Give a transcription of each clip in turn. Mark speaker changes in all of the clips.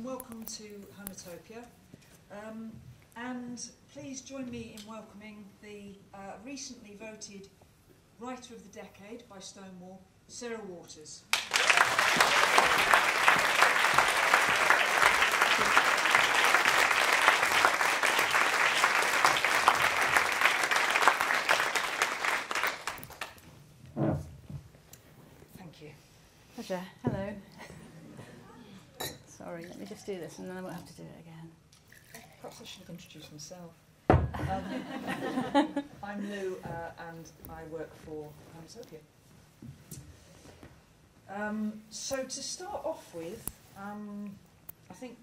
Speaker 1: and welcome to Homotopia. Um, and please join me in welcoming the uh, recently voted Writer of the Decade by Stonewall, Sarah Waters. Thank you.
Speaker 2: Pleasure. Hello. Sorry, let me just do this and then I won't have to do it again.
Speaker 1: Perhaps I should have introduced myself. Um, I'm Lou uh, and I work for Homotopia. Um, so to start off with, um, I think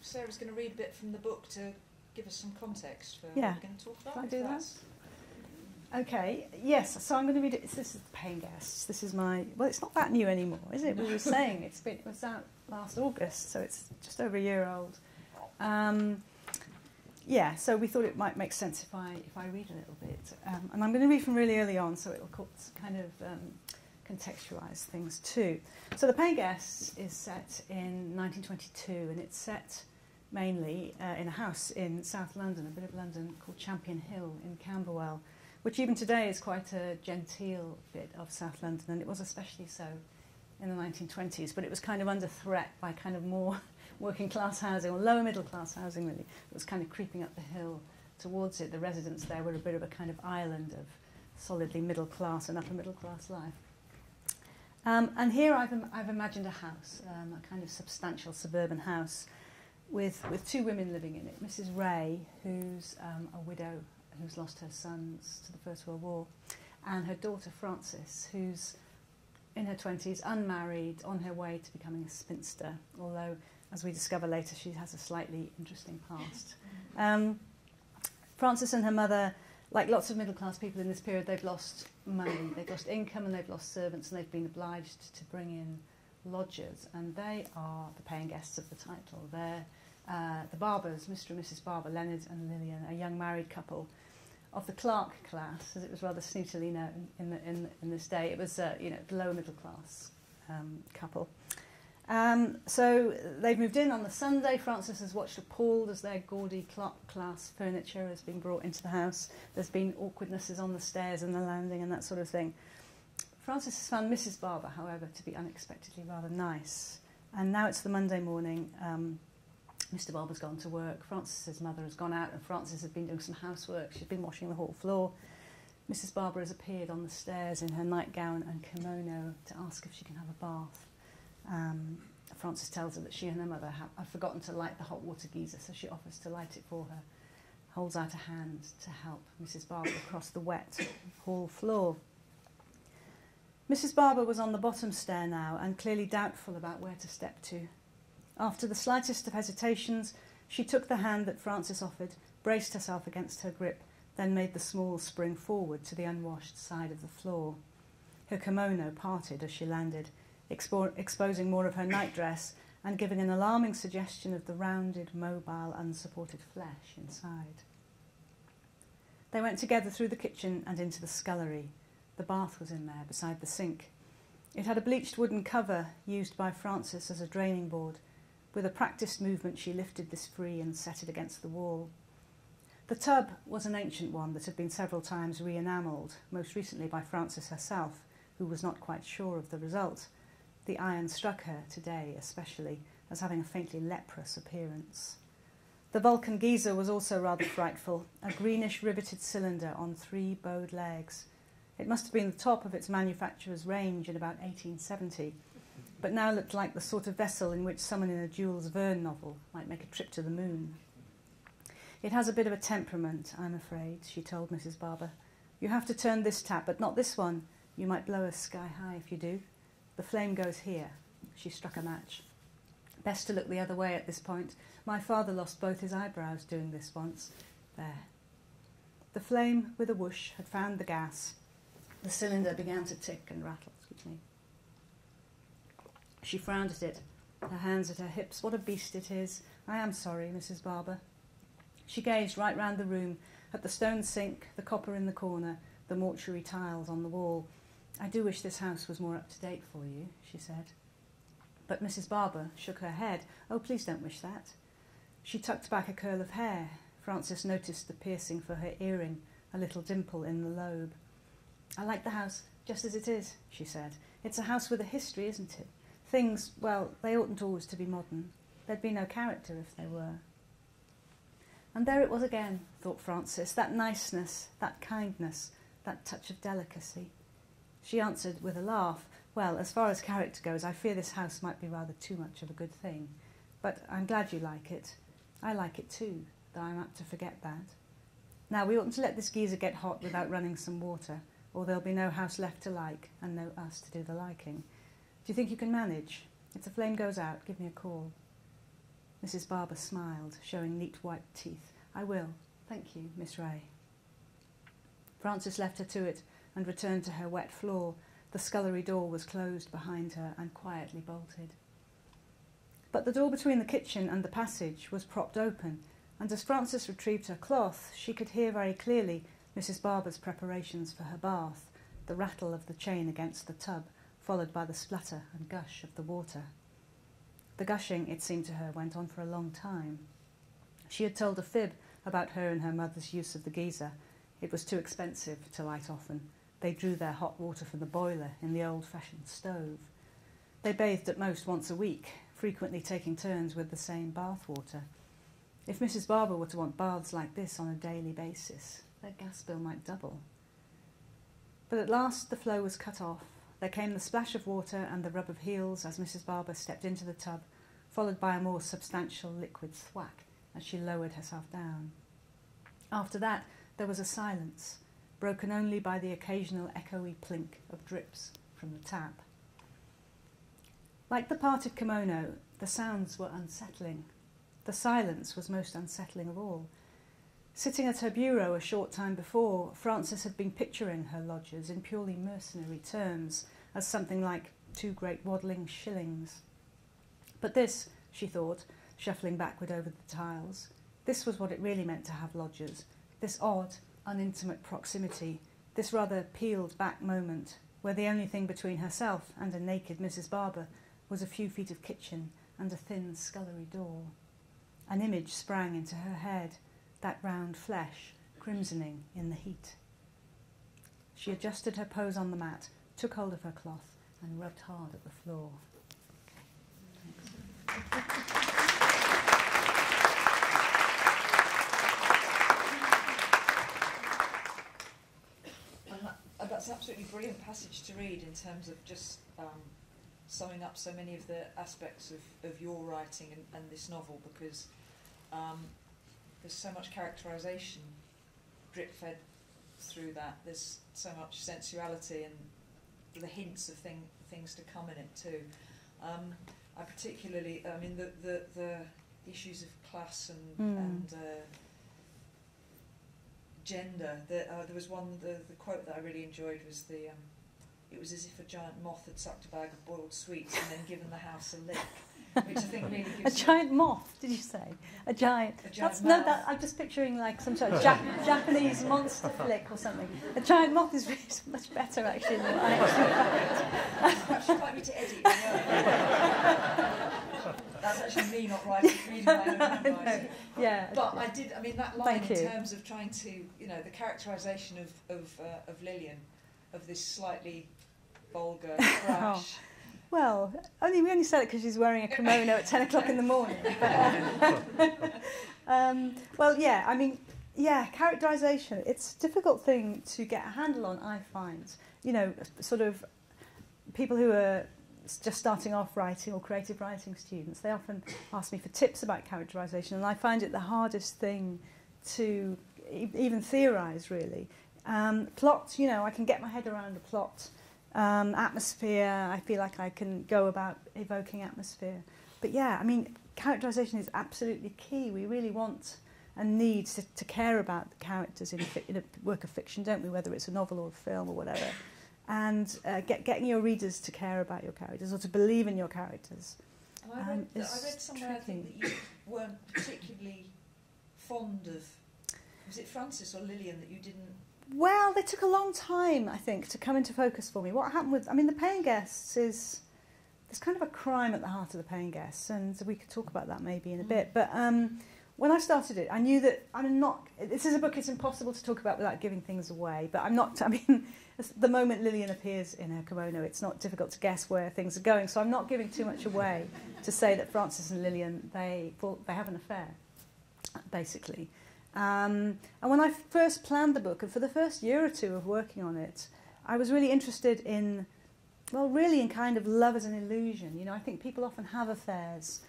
Speaker 1: Sarah's going to read a bit from the book to give us some context for
Speaker 2: Yeah.
Speaker 1: what we're going to talk about.
Speaker 2: Shall I do that? Okay, yes, so I'm going to read it. This is the paying guests. This is my, well, it's not that new anymore, is it? We were saying it's been, it was out last August, so it's just over a year old. Um, yeah, so we thought it might make sense if I, if I read a little bit. Um, and I'm going to read from really early on, so it'll kind of um, contextualise things too. So The Paying Guests is set in 1922, and it's set mainly uh, in a house in South London, a bit of London called Champion Hill in Camberwell, which even today is quite a genteel bit of South London, and it was especially so in the 1920s, but it was kind of under threat by kind of more working class housing, or lower middle class housing really. It was kind of creeping up the hill towards it. The residents there were a bit of a kind of island of solidly middle class and upper middle class life. Um, and here I've, im- I've imagined a house, um, a kind of substantial suburban house with, with two women living in it. Mrs. Wray, who's um, a widow who's lost her sons to the First World War, and her daughter Frances, who's in her 20s, unmarried, on her way to becoming a spinster, although, as we discover later, she has a slightly interesting past. Um, Frances and her mother, like lots of middle class people in this period, they've lost money, they've lost income, and they've lost servants, and they've been obliged to bring in lodgers, and they are the paying guests of the title. They're uh, the Barbers, Mr. and Mrs. Barber, Leonard and Lillian, a young married couple of the clerk class, as it was rather snootily known in, the, in, in this day. It was, uh, you know, lower middle class um, couple. Um, so they've moved in on the Sunday. Frances has watched appalled as their gaudy clerk class furniture has been brought into the house. There's been awkwardnesses on the stairs and the landing and that sort of thing. Frances has found Mrs. Barber, however, to be unexpectedly rather nice. And now it's the Monday morning. Um, Mr. Barber's gone to work. Frances's mother has gone out, and Frances has been doing some housework. She's been washing the hall floor. Mrs. Barber has appeared on the stairs in her nightgown and kimono to ask if she can have a bath. Um, Frances tells her that she and her mother have, have forgotten to light the hot water geyser, so she offers to light it for her. Holds out a hand to help Mrs. Barber across the wet hall floor. Mrs. Barber was on the bottom stair now and clearly doubtful about where to step to. After the slightest of hesitations, she took the hand that Frances offered, braced herself against her grip, then made the small spring forward to the unwashed side of the floor. Her kimono parted as she landed, expo- exposing more of her nightdress and giving an alarming suggestion of the rounded, mobile, unsupported flesh inside. They went together through the kitchen and into the scullery. The bath was in there, beside the sink. It had a bleached wooden cover used by Frances as a draining board. With a practiced movement, she lifted this free and set it against the wall. The tub was an ancient one that had been several times re enamelled, most recently by Frances herself, who was not quite sure of the result. The iron struck her, today especially, as having a faintly leprous appearance. The Vulcan geyser was also rather frightful, a greenish riveted cylinder on three bowed legs. It must have been the top of its manufacturer's range in about 1870, but now looked like the sort of vessel in which someone in a Jules Verne novel might make a trip to the moon. It has a bit of a temperament, I'm afraid, she told Mrs. Barber. You have to turn this tap, but not this one. You might blow us sky high if you do. The flame goes here. She struck a match. Best to look the other way at this point. My father lost both his eyebrows doing this once. There. The flame, with a whoosh, had found the gas. The cylinder began to tick and rattle. Excuse me. She frowned at it, her hands at her hips. What a beast it is. I am sorry, Mrs. Barber. She gazed right round the room, at the stone sink, the copper in the corner, the mortuary tiles on the wall. I do wish this house was more up to date for you, she said. But Mrs. Barber shook her head. Oh, please don't wish that. She tucked back a curl of hair. Frances noticed the piercing for her earring, a little dimple in the lobe. I like the house just as it is, she said. It's a house with a history, isn't it? Things, well, they oughtn't always to be modern. There'd be no character if they were. And there it was again, thought Frances, that niceness, that kindness, that touch of delicacy. She answered with a laugh, Well, as far as character goes, I fear this house might be rather too much of a good thing. But I'm glad you like it. I like it too, though I'm apt to forget that. Now, we oughtn't to let this geyser get hot without running some water, or there'll be no house left to like, and no us to do the liking. Do you think you can manage? If the flame goes out, give me a call. Mrs. Barber smiled, showing neat white teeth. I will. Thank you, Miss Wray. Frances left her to it and returned to her wet floor. The scullery door was closed behind her and quietly bolted. But the door between the kitchen and the passage was propped open, and as Frances retrieved her cloth, she could hear very clearly Mrs. Barber's preparations for her bath, the rattle of the chain against the tub, followed by the splutter and gush of the water. The gushing, it seemed to her, went on for a long time. She had told a fib about her and her mother's use of the geyser. It was too expensive to light often. They drew their hot water from the boiler in the old fashioned stove. They bathed at most once a week, frequently taking turns with the same bath water. If Mrs. Barber were to want baths like this on a daily basis, their gas bill might double. But at last the flow was cut off. There came the splash of water and the rub of heels as Mrs. Barber stepped into the tub, followed by a more substantial liquid thwack as she lowered herself down. After that, there was a silence, broken only by the occasional echoey plink of drips from the tap. Like the parted kimono, the sounds were unsettling. The silence was most unsettling of all. Sitting at her bureau a short time before, Frances had been picturing her lodgers in purely mercenary terms as something like two great waddling shillings. But this, she thought, shuffling backward over the tiles, this was what it really meant to have lodgers, this odd, unintimate proximity, this rather peeled back moment, where the only thing between herself and a naked Mrs. Barber was a few feet of kitchen and a thin scullery door. An image sprang into her head that round flesh crimsoning in the heat. She adjusted her pose on the mat, took hold of her cloth, and rubbed hard at the floor.
Speaker 1: that's absolutely brilliant passage to read in terms of just um, summing up so many of the aspects of, of your writing and, and this novel because um, there's so much characterization drip fed through that. There's so much sensuality and the hints of thing, things to come in it too. Um, I particularly, I mean, the, the, the issues of class and,
Speaker 2: Mm.
Speaker 1: and uh, gender. The, uh, there was one, the, the quote that I really enjoyed was the, um, it was as if a giant moth had sucked a bag of boiled sweets and then given the house a lick, which I think really
Speaker 2: A giant moth, did you say? A giant.
Speaker 1: A giant
Speaker 2: That's, no, that, I'm just picturing like some sort of Jap- Japanese monster flick or something. A giant moth is really much better actually than I actually
Speaker 1: like me to edit. That's actually me not writing, reading my own handwriting.
Speaker 2: Yeah.
Speaker 1: But I did, I mean, that line in terms of trying to, you know, the characterisation of, of, uh, of Lillian, of this slightly vulgar, brash.
Speaker 2: Well, only we only said it because she's wearing a kimono at ten o'clock in the morning. Um, well, yeah, I mean, yeah, characterization. It's a difficult thing to get a handle on. I find, you know, sort of people who are just starting off writing or creative writing students. They often ask me for tips about characterization, and I find it the hardest thing to e- even theorize. Really, um, plot. You know, I can get my head around a plot um, atmosphere. I feel like I can go about evoking atmosphere. But yeah, I mean, characterization is absolutely key. We really want and need to, to care about the characters in a, fi- in a work of fiction, don't we? Whether it's a novel or a film or whatever. And uh, get, getting your readers to care about your characters or to believe in your characters.
Speaker 1: And I
Speaker 2: Um,
Speaker 1: read, that, I read somewhere, I think, that you weren't particularly fond of, was it Frances or Lillian that you didn't,
Speaker 2: Well, they took a long time, I think, to come into focus for me. What happened with, I mean, The Paying Guests is, there's kind of a crime at the heart of the paying guests, and we could talk about that maybe in a
Speaker 1: Mm.
Speaker 2: bit. But um, when I started it, I knew that I'm not. This is a book it's impossible to talk about without giving things away. But I'm not. I mean, the moment Lillian appears in her kimono, it's not difficult to guess where things are going. So I'm not giving too much away to say that Frances and Lillian they well, they have an affair, basically. Um, and when I first planned the book, and for the first year or two of working on it, I was really interested in, well, really in kind of love as an illusion. You know, I think people often have affairs.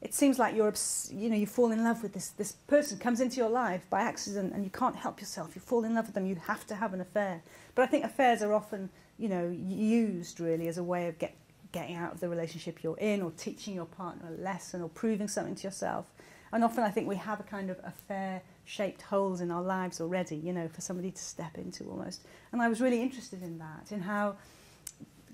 Speaker 2: It seems like you're, you know, you fall in love with this this person comes into your life by accident, and you can't help yourself. You fall in love with them. You have to have an affair. But I think affairs are often, you know, used really as a way of get, getting out of the relationship you're in, or teaching your partner a lesson, or proving something to yourself. And often I think we have a kind of affair shaped holes in our lives already, you know, for somebody to step into almost. And I was really interested in that, in how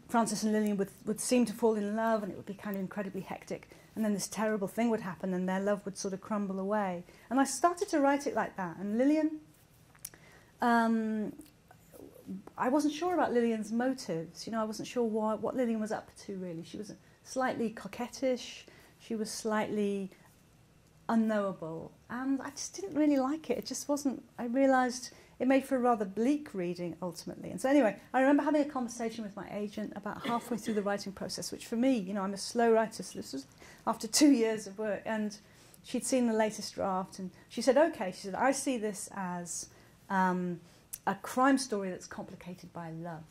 Speaker 2: Frances and Lillian would, would seem to fall in love and it would be kind of incredibly hectic. And then this terrible thing would happen and their love would sort of crumble away. And I started to write it like that. And Lillian, um, I wasn't sure about Lillian's motives. You know, I wasn't sure what, what Lillian was up to really. She was slightly coquettish. She was slightly unknowable. And I just didn't really like it. It just wasn't, I realised it made for a rather bleak reading ultimately. And so anyway, I remember having a conversation with my agent about halfway through the writing process, which for me, you know, I'm a slow writer, so this was after two years of work. And she'd seen the latest draft and she said, okay, she said, I see this as um, a crime story that's complicated by love.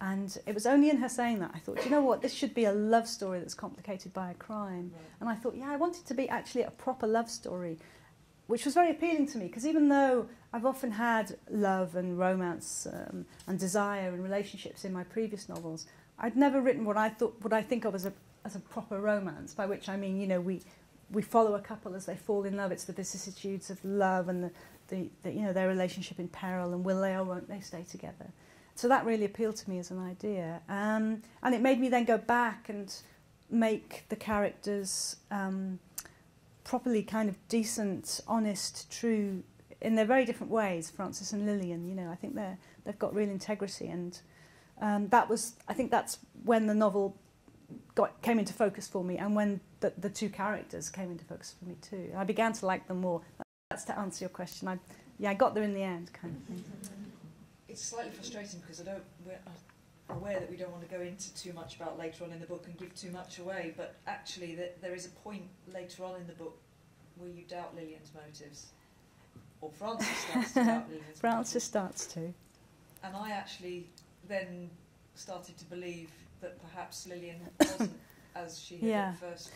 Speaker 2: And it was only in her saying that I thought, you know what, this should be a love story that's complicated by a crime.
Speaker 1: Right.
Speaker 2: And I thought, yeah, I want it to be actually a proper love story, which was very appealing to me because even though I've often had love and romance um, and desire and relationships in my previous novels, I'd never written what I thought, what I think of as a as a proper romance. By which I mean, you know, we we follow a couple as they fall in love. It's the vicissitudes of love and the, the, the you know their relationship in peril and will they or won't they stay together. So that really appealed to me as an idea, um, and it made me then go back and make the characters um, properly kind of decent, honest, true, in their very different ways. Frances and Lillian, you know, I think they're they've got real integrity, and um, that was I think that's when the novel got came into focus for me, and when the, the two characters came into focus for me too. I began to like them more. That's to answer your question. I yeah, I got there in the end, kind of thing.
Speaker 1: It's slightly frustrating because I don't. We're aware that we don't want to go into too much about later on in the book and give too much away, but actually, that there is a point later on in the book where you doubt Lillian's motives, or Frances starts to doubt Lillian's
Speaker 2: Frances
Speaker 1: motives,
Speaker 2: starts to.
Speaker 1: and I actually then started to believe that perhaps Lillian wasn't as she had
Speaker 2: Yeah.
Speaker 1: at first.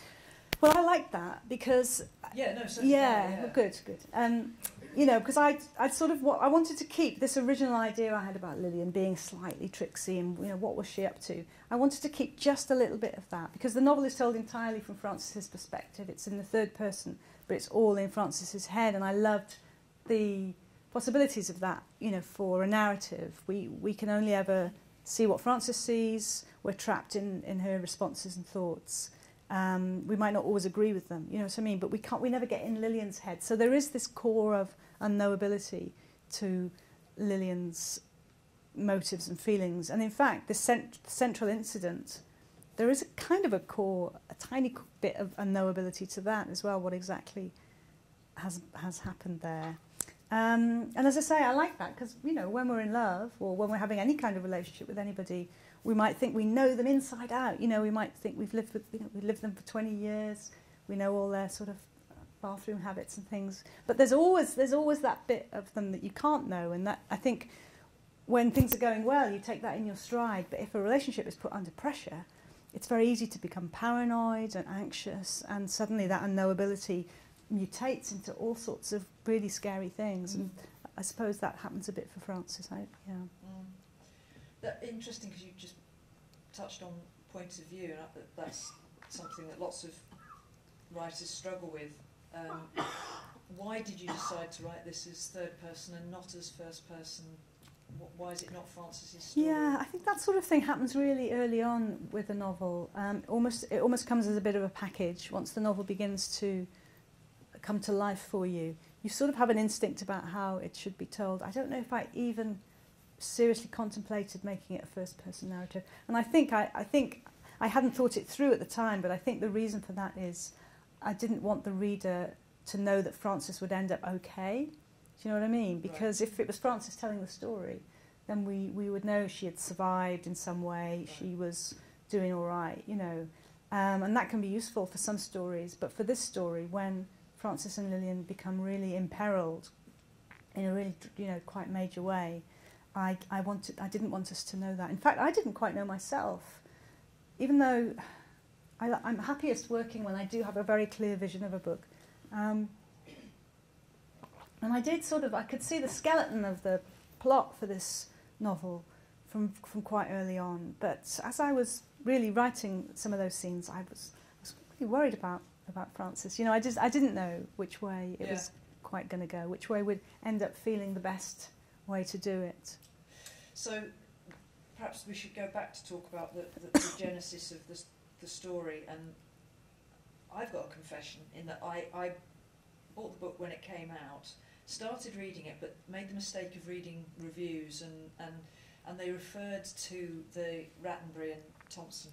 Speaker 2: Well, I like that because
Speaker 1: Yeah, no,
Speaker 2: yeah,
Speaker 1: yeah.
Speaker 2: well, good, good. Um, you know, because I, I sort of, wa- I wanted to keep this original idea I had about Lillian being slightly tricksy and you know what was she up to. I wanted to keep just a little bit of that because the novel is told entirely from Frances's perspective. It's in the third person, but it's all in Frances's head, and I loved the possibilities of that. You know, for a narrative, we we can only ever see what Frances sees. We're trapped in in her responses and thoughts. Um, we might not always agree with them, you know what I mean? But we can't. We never get in Lillian's head. So there is this core of unknowability to Lillian's motives and feelings. And in fact, the cent- central incident, there is a kind of a core, a tiny bit of unknowability to that as well. What exactly has has happened there? Um, and as I say, I like that because you know when we're in love or when we're having any kind of relationship with anybody, we might think we know them inside out. You know, we might think we've lived with you know we've lived them for 20 years. We know all their sort of bathroom habits and things. But there's always there's always that bit of them that you can't know, and that I think when things are going well, you take that in your stride. But if a relationship is put under pressure, it's very easy to become paranoid and anxious, and suddenly that unknowability mutates into all sorts of really scary things. Mm. And I suppose that happens a bit for Frances. I, yeah.
Speaker 1: That interesting because you just touched on point of view, and that's something that lots of writers struggle with. Um, why did you decide to write this as third person and not as first person? Why is it not Frances's story?
Speaker 2: Yeah, I think that sort of thing happens really early on with a novel. Um, almost, it almost comes as a bit of a package. Once the novel begins to come to life for you, you sort of have an instinct about how it should be told. I don't know if I even seriously contemplated making it a first-person narrative, and I think I, I think I hadn't thought it through at the time, but I think the reason for that is I didn't want the reader to know that Frances would end up okay. Do you know what I mean? Because if it was Frances telling the story, then we, we would know she had survived in some way, she was doing all right, you know. Um, and that can be useful for some stories, but for this story, when Frances and Lillian become really imperiled in a really, you know, quite major way, I, I, wanted, I didn't want us to know that. In fact, I didn't quite know myself. Even though I, I'm happiest working when I do have a very clear vision of a book. Um, and I did sort of, I could see the skeleton of the plot for this novel from, from quite early on. But as I was really writing some of those scenes, I was, was really worried about, about Frances. You know, I, just, I didn't know which way it
Speaker 1: Yeah.
Speaker 2: was quite going to go, which way would end up feeling the best way to do it.
Speaker 1: So perhaps we should go back to talk about the, the, the genesis of the, the story. And I've got a confession in that I, I bought the book when it came out, started reading it, but made the mistake of reading reviews, and, and, and they referred to the Rattenbury and Thompson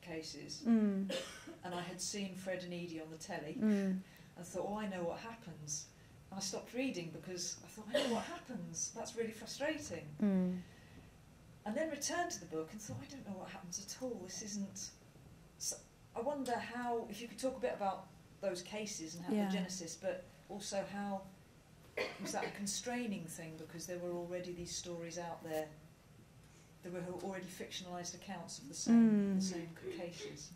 Speaker 1: cases.
Speaker 2: Mm,
Speaker 1: And I had seen Fred and Edie on the telly
Speaker 2: mm,
Speaker 1: and thought, oh, I know what happens. And I stopped reading because I thought, I know what happens. That's really frustrating.
Speaker 2: mm.
Speaker 1: And then returned to the book and thought, I don't know what happens at all. This isn't. So I wonder how, if you could talk a bit about those cases and how
Speaker 2: Yeah.
Speaker 1: the genesis, but also how was that a constraining thing because there were already these stories out there. There were already fictionalised accounts of the same,
Speaker 2: Mm.
Speaker 1: the same cases.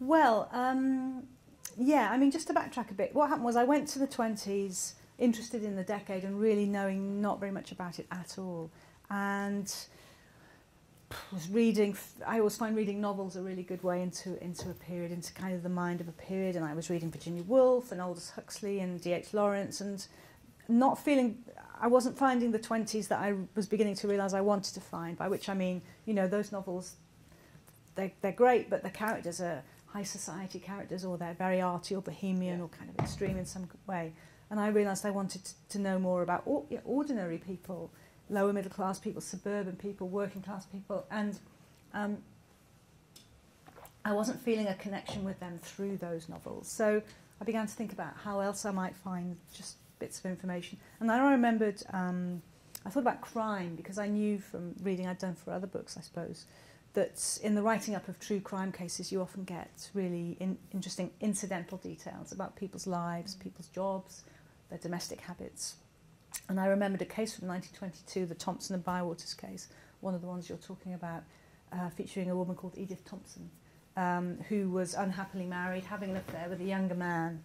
Speaker 2: Well, um, yeah, I mean, just to backtrack a bit, what happened was I went to the 20s interested in the decade and really knowing not very much about it at all. And was reading, I always find reading novels a really good way into, into a period, into kind of the mind of a period. And I was reading Virginia Woolf and Aldous Huxley and D.H. Lawrence and not feeling, I wasn't finding the 20s that I was beginning to realise I wanted to find, by which I mean, you know, those novels, they're, they're great, but the characters are high society characters or they're very arty or bohemian
Speaker 1: Yeah.
Speaker 2: or kind of extreme in some way. And I realised I wanted to, to know more about or, ordinary people, lower middle class people, suburban people, working class people, and um, I wasn't feeling a connection with them through those novels. So I began to think about how else I might find just bits of information. And then I remembered, um, I thought about crime because I knew from reading I'd done for other books, I suppose, that in the writing up of true crime cases, you often get really in, interesting incidental details about people's lives, people's jobs, their domestic habits. And I remembered a case from 1922, the Thompson and Bywaters case, one of the ones you're talking about, uh, featuring a woman called Edith Thompson, um, who was unhappily married, having an affair with a younger man,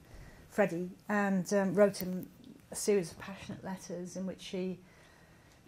Speaker 2: Freddie, and um, wrote him a series of passionate letters in which she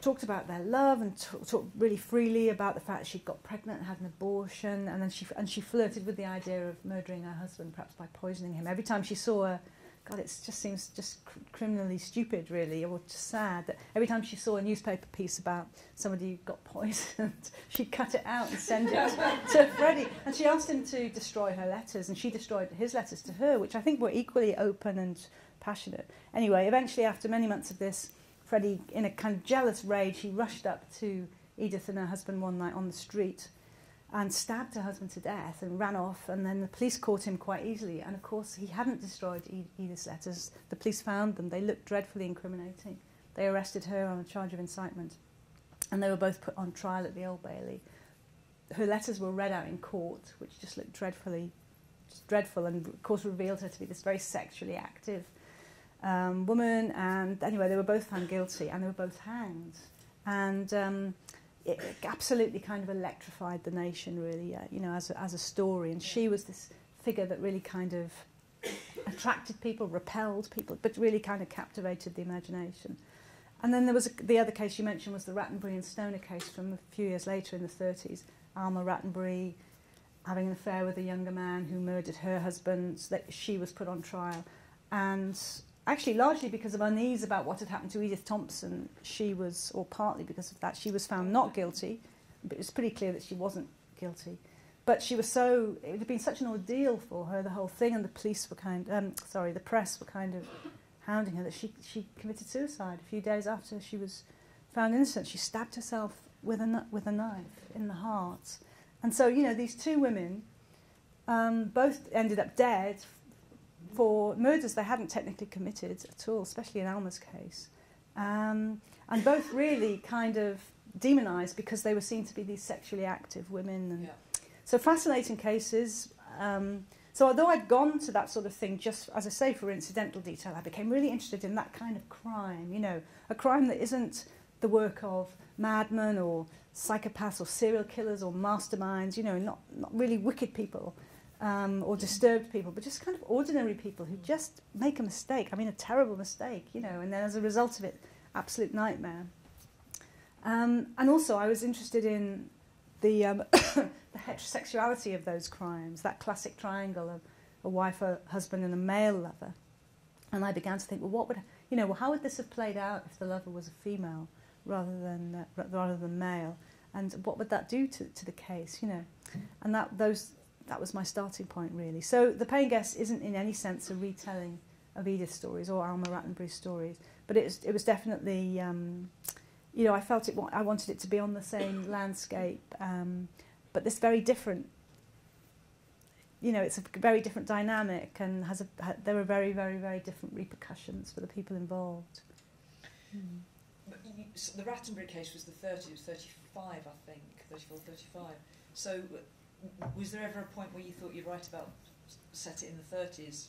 Speaker 2: talked about their love and t- talked really freely about the fact she'd got pregnant and had an abortion, and then she and she flirted with the idea of murdering her husband, perhaps by poisoning him. Every time she saw a God, it just seems just cr- criminally stupid, really, or just sad that every time she saw a newspaper piece about somebody who got poisoned, she'd cut it out and send it to Freddie. And she asked him to destroy her letters, and she destroyed his letters to her, which I think were equally open and passionate. Anyway, eventually, after many months of this, Freddie, in a kind of jealous rage, he rushed up to Edith and her husband one night on the street and stabbed her husband to death and ran off. And then the police caught him quite easily. And of course, he hadn't destroyed Edith's letters. The police found them. They looked dreadfully incriminating. They arrested her on a charge of incitement. And they were both put on trial at the Old Bailey. Her letters were read out in court, which just looked dreadfully, just dreadful, and of course revealed her to be this very sexually active um, woman. And anyway, they were both found guilty, and they were both hanged. And um, it absolutely kind of electrified the nation, really, uh, you know, as a, as a story. And she was this figure that really kind of attracted people, repelled people, but really kind of captivated the imagination. And then there was a, the other case you mentioned was the Rattenbury and Stoner case from a few years later in the 30s. Alma Rattenbury having an affair with a younger man who murdered her husband. so That she was put on trial, and actually largely because of unease about what had happened to Edith Thompson, she was, or partly because of that, she was found not guilty. But it was pretty clear that she wasn't guilty. But she was so, it had been such an ordeal for her, the whole thing, and the police were kind, um, sorry, the press were kind of hounding her that she, she committed suicide a few days after she was found innocent. She stabbed herself with a, with a knife in the heart. And so, you know, these two women um, both ended up dead for murders they hadn't technically committed at all, especially in Alma's case. Um, and both really kind of demonised because they were seen to be these sexually active women.
Speaker 1: Yeah.
Speaker 2: So fascinating cases. Um, so although I'd gone to that sort of thing just, as I say, for incidental detail, I became really interested in that kind of crime, you know, a crime that isn't the work of madmen or psychopaths or serial killers or masterminds, you know, not, not really wicked people um, or disturbed people, but just kind of ordinary people who just make a mistake. I mean, a terrible mistake, you know, and then as a result of it, absolute nightmare. Um, and also, I was interested in the, um, the heterosexuality of those crimes, that classic triangle of a wife, a husband, and a male lover. And I began to think, well, what would, you know, well, how would this have played out if the lover was a female rather than uh, rather than male? And what would that do to, to the case, you know? And that those that was my starting point really. So the Paying Guest isn't in any sense a retelling of Edith's stories or Alma Rattenbury's stories, but it was, it was definitely, um, you know, I felt it. I wanted it to be on the same landscape, um, but this very different. You know, it's a very different dynamic, and has a there are very, very, very different repercussions for the people involved. Mm.
Speaker 1: You, s the Rattenbury case was the 30, it was 35, I think, 34, 35. So was there ever a point where you thought you'd write about, set it in the 30s?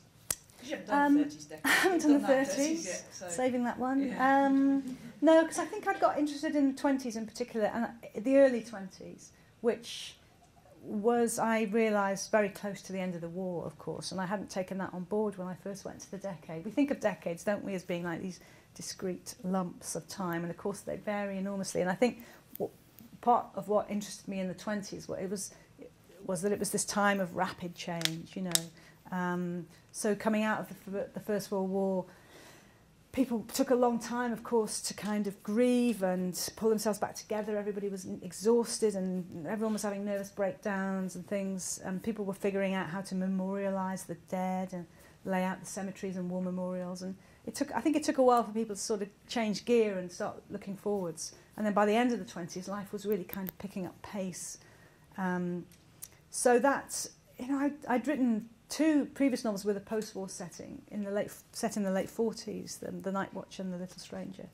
Speaker 1: 'Cause you haven't done
Speaker 2: Um,
Speaker 1: the 30s decade.
Speaker 2: I haven't done the
Speaker 1: that
Speaker 2: 30s,
Speaker 1: yet, so.
Speaker 2: Saving that one.
Speaker 1: Yeah.
Speaker 2: Um, no, because I think I'd got interested in the 20s in particular, and the early 20s, which was, I realised, very close to the end of the war, of course, and I hadn't taken that on board when I first went to the decade. We think of decades, don't we, as being like these discrete lumps of time, and of course they vary enormously. And I think what, part of what interested me in the 20s, what it was, was that it was this time of rapid change, you know. Um, so coming out of the, the First World War, people took a long time, of course, to kind of grieve and pull themselves back together. Everybody was exhausted and everyone was having nervous breakdowns and things. And people were figuring out how to memorialise the dead and lay out the cemeteries and war memorials. And it took, I think it took a while for people to sort of change gear and start looking forwards. And then by the end of the 20s, life was really kind of picking up pace. Um, so that's, you know, I'd, I'd written two previous novels with a post-war setting in the late set in the late 40s, the, the Night Watch and The Little Stranger.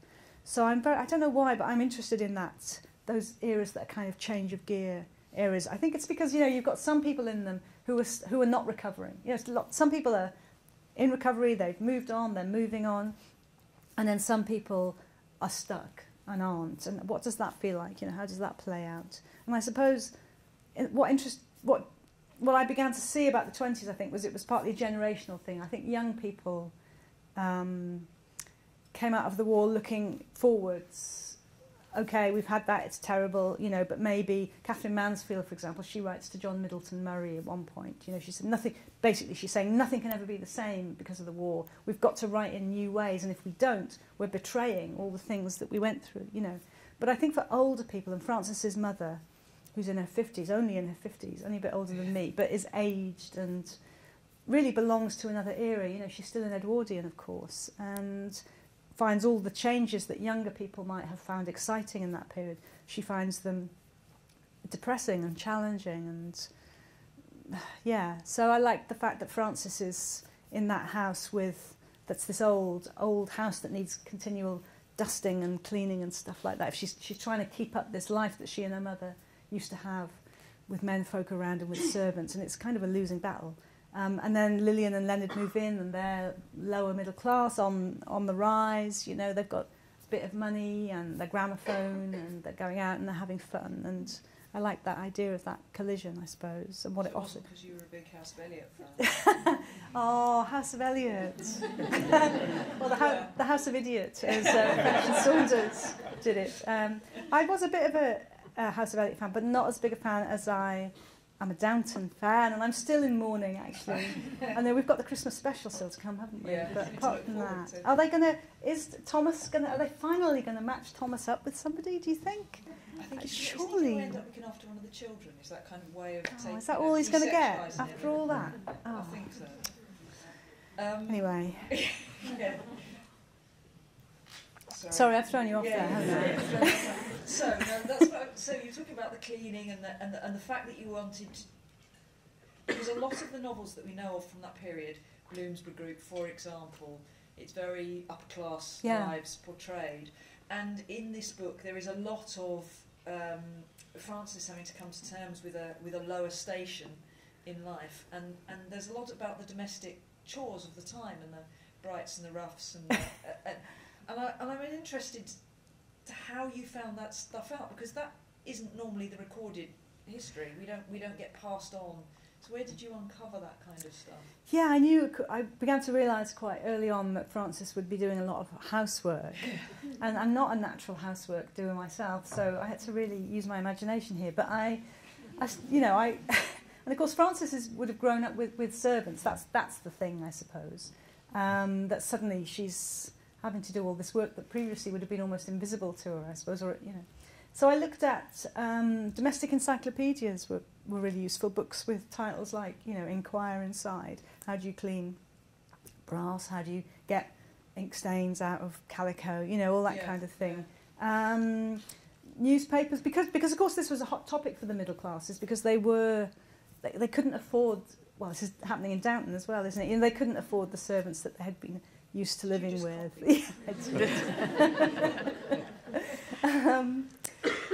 Speaker 2: So I'm very I don't know why, but I'm interested in that those eras that are kind of change of gear eras. I think it's because you know you've got some people in them who are who are not recovering. You know, lot, some people are in recovery, they've moved on, they're moving on, and then some people are stuck and aren't. And what does that feel like? You know, how does that play out? And I suppose eh, what interest what what I began to see about the 20s, I think, was it was partly a generational thing. I think young people um, came out of the war looking forwards. Okay, we've had that, it's terrible, you know, but maybe Katherine Mansfield, for example, she writes to John Middleton Murry at one point. You know, she said nothing, basically, she's saying nothing can ever be the same because of the war. We've got to write in new ways, and if we don't, we're betraying all the things that we went through, you know. But I think for older people, and Frances's mother, who's in her 50s, only in her 50s, only a bit older than me, but is aged and really belongs to another era. You know, she's still an Edwardian, of course, and finds all the changes that younger people might have found exciting in that period. She finds them depressing and challenging, and yeah. So I like the fact that Frances is in that house with that's this old old house that needs continual dusting and cleaning and stuff like that. If she's she's trying to keep up this life that she and her mother used to have with men folk around and with servants, and it's kind of a losing battle. Um, and then Lillian and Leonard move in, and they're lower middle class on on the rise. You know, they've got a bit of money and their gramophone, and they're going out and they're having fun. And I like that idea of that collision, I suppose, and what
Speaker 1: So
Speaker 2: it offers.
Speaker 1: because you were a big House of Eliott fan.
Speaker 2: Oh, House of Eliott. well, the, hou- the House of Idiot, as uh, Saunders did it. Um, I was a bit of a, a House of Eliott fan, but not as big a fan as I am a Downton fan, and I'm still in mourning actually. and then we've got the Christmas special still to come, haven't we?
Speaker 1: Yeah,
Speaker 2: but apart from that,
Speaker 1: to.
Speaker 2: are they going to? Is Thomas going to? Are they finally going to match Thomas up with somebody? Do you think?
Speaker 1: I think he's,
Speaker 2: Surely.
Speaker 1: He's end up looking after one of the children. Is that kind of way of
Speaker 2: Oh,
Speaker 1: taking
Speaker 2: is that all he's going to get after all that?
Speaker 1: I
Speaker 2: Oh.
Speaker 1: think so. Um,
Speaker 2: Anyway,
Speaker 1: yeah.
Speaker 2: Sorry, I've thrown you off
Speaker 1: Yeah,
Speaker 2: there, haven't I?
Speaker 1: yeah. so no, that's what, so you're talking about the cleaning and the, and the and the fact that you wanted because a lot of the novels that we know of from that period, Bloomsbury Group, for example, it's very upper class
Speaker 2: Yeah.
Speaker 1: lives portrayed. And in this book, there is a lot of um, Frances having to come to terms with a with a lower station in life, and and there's a lot about the domestic chores of the time and the Brights and the Roughs, and uh, and, and, I, and I'm interested to how you found that stuff out because that isn't normally the recorded history. We don't we don't get passed on. So where did you uncover that kind of stuff?
Speaker 2: Yeah, I knew. I began to realise quite early on that Frances would be doing a lot of housework, and I'm not a natural housework doer myself, so I had to really use my imagination here. But I, you know, I, and of course Frances is, would have grown up with, with servants. That's that's the thing, I suppose. Um, that suddenly she's having to do all this work that previously would have been almost invisible to her, I suppose, or you know. So I looked at um, domestic encyclopedias were, were really useful books with titles like you know Inquire Inside. How do you clean brass? How do you get ink stains out of calico? You know all that
Speaker 1: Yeah,
Speaker 2: kind of thing. Um, newspapers because because of course this was a hot topic for the middle classes because they were they, they couldn't afford well this is happening in Downton as well isn't it you know, they couldn't afford the servants that they had been used to living with. um,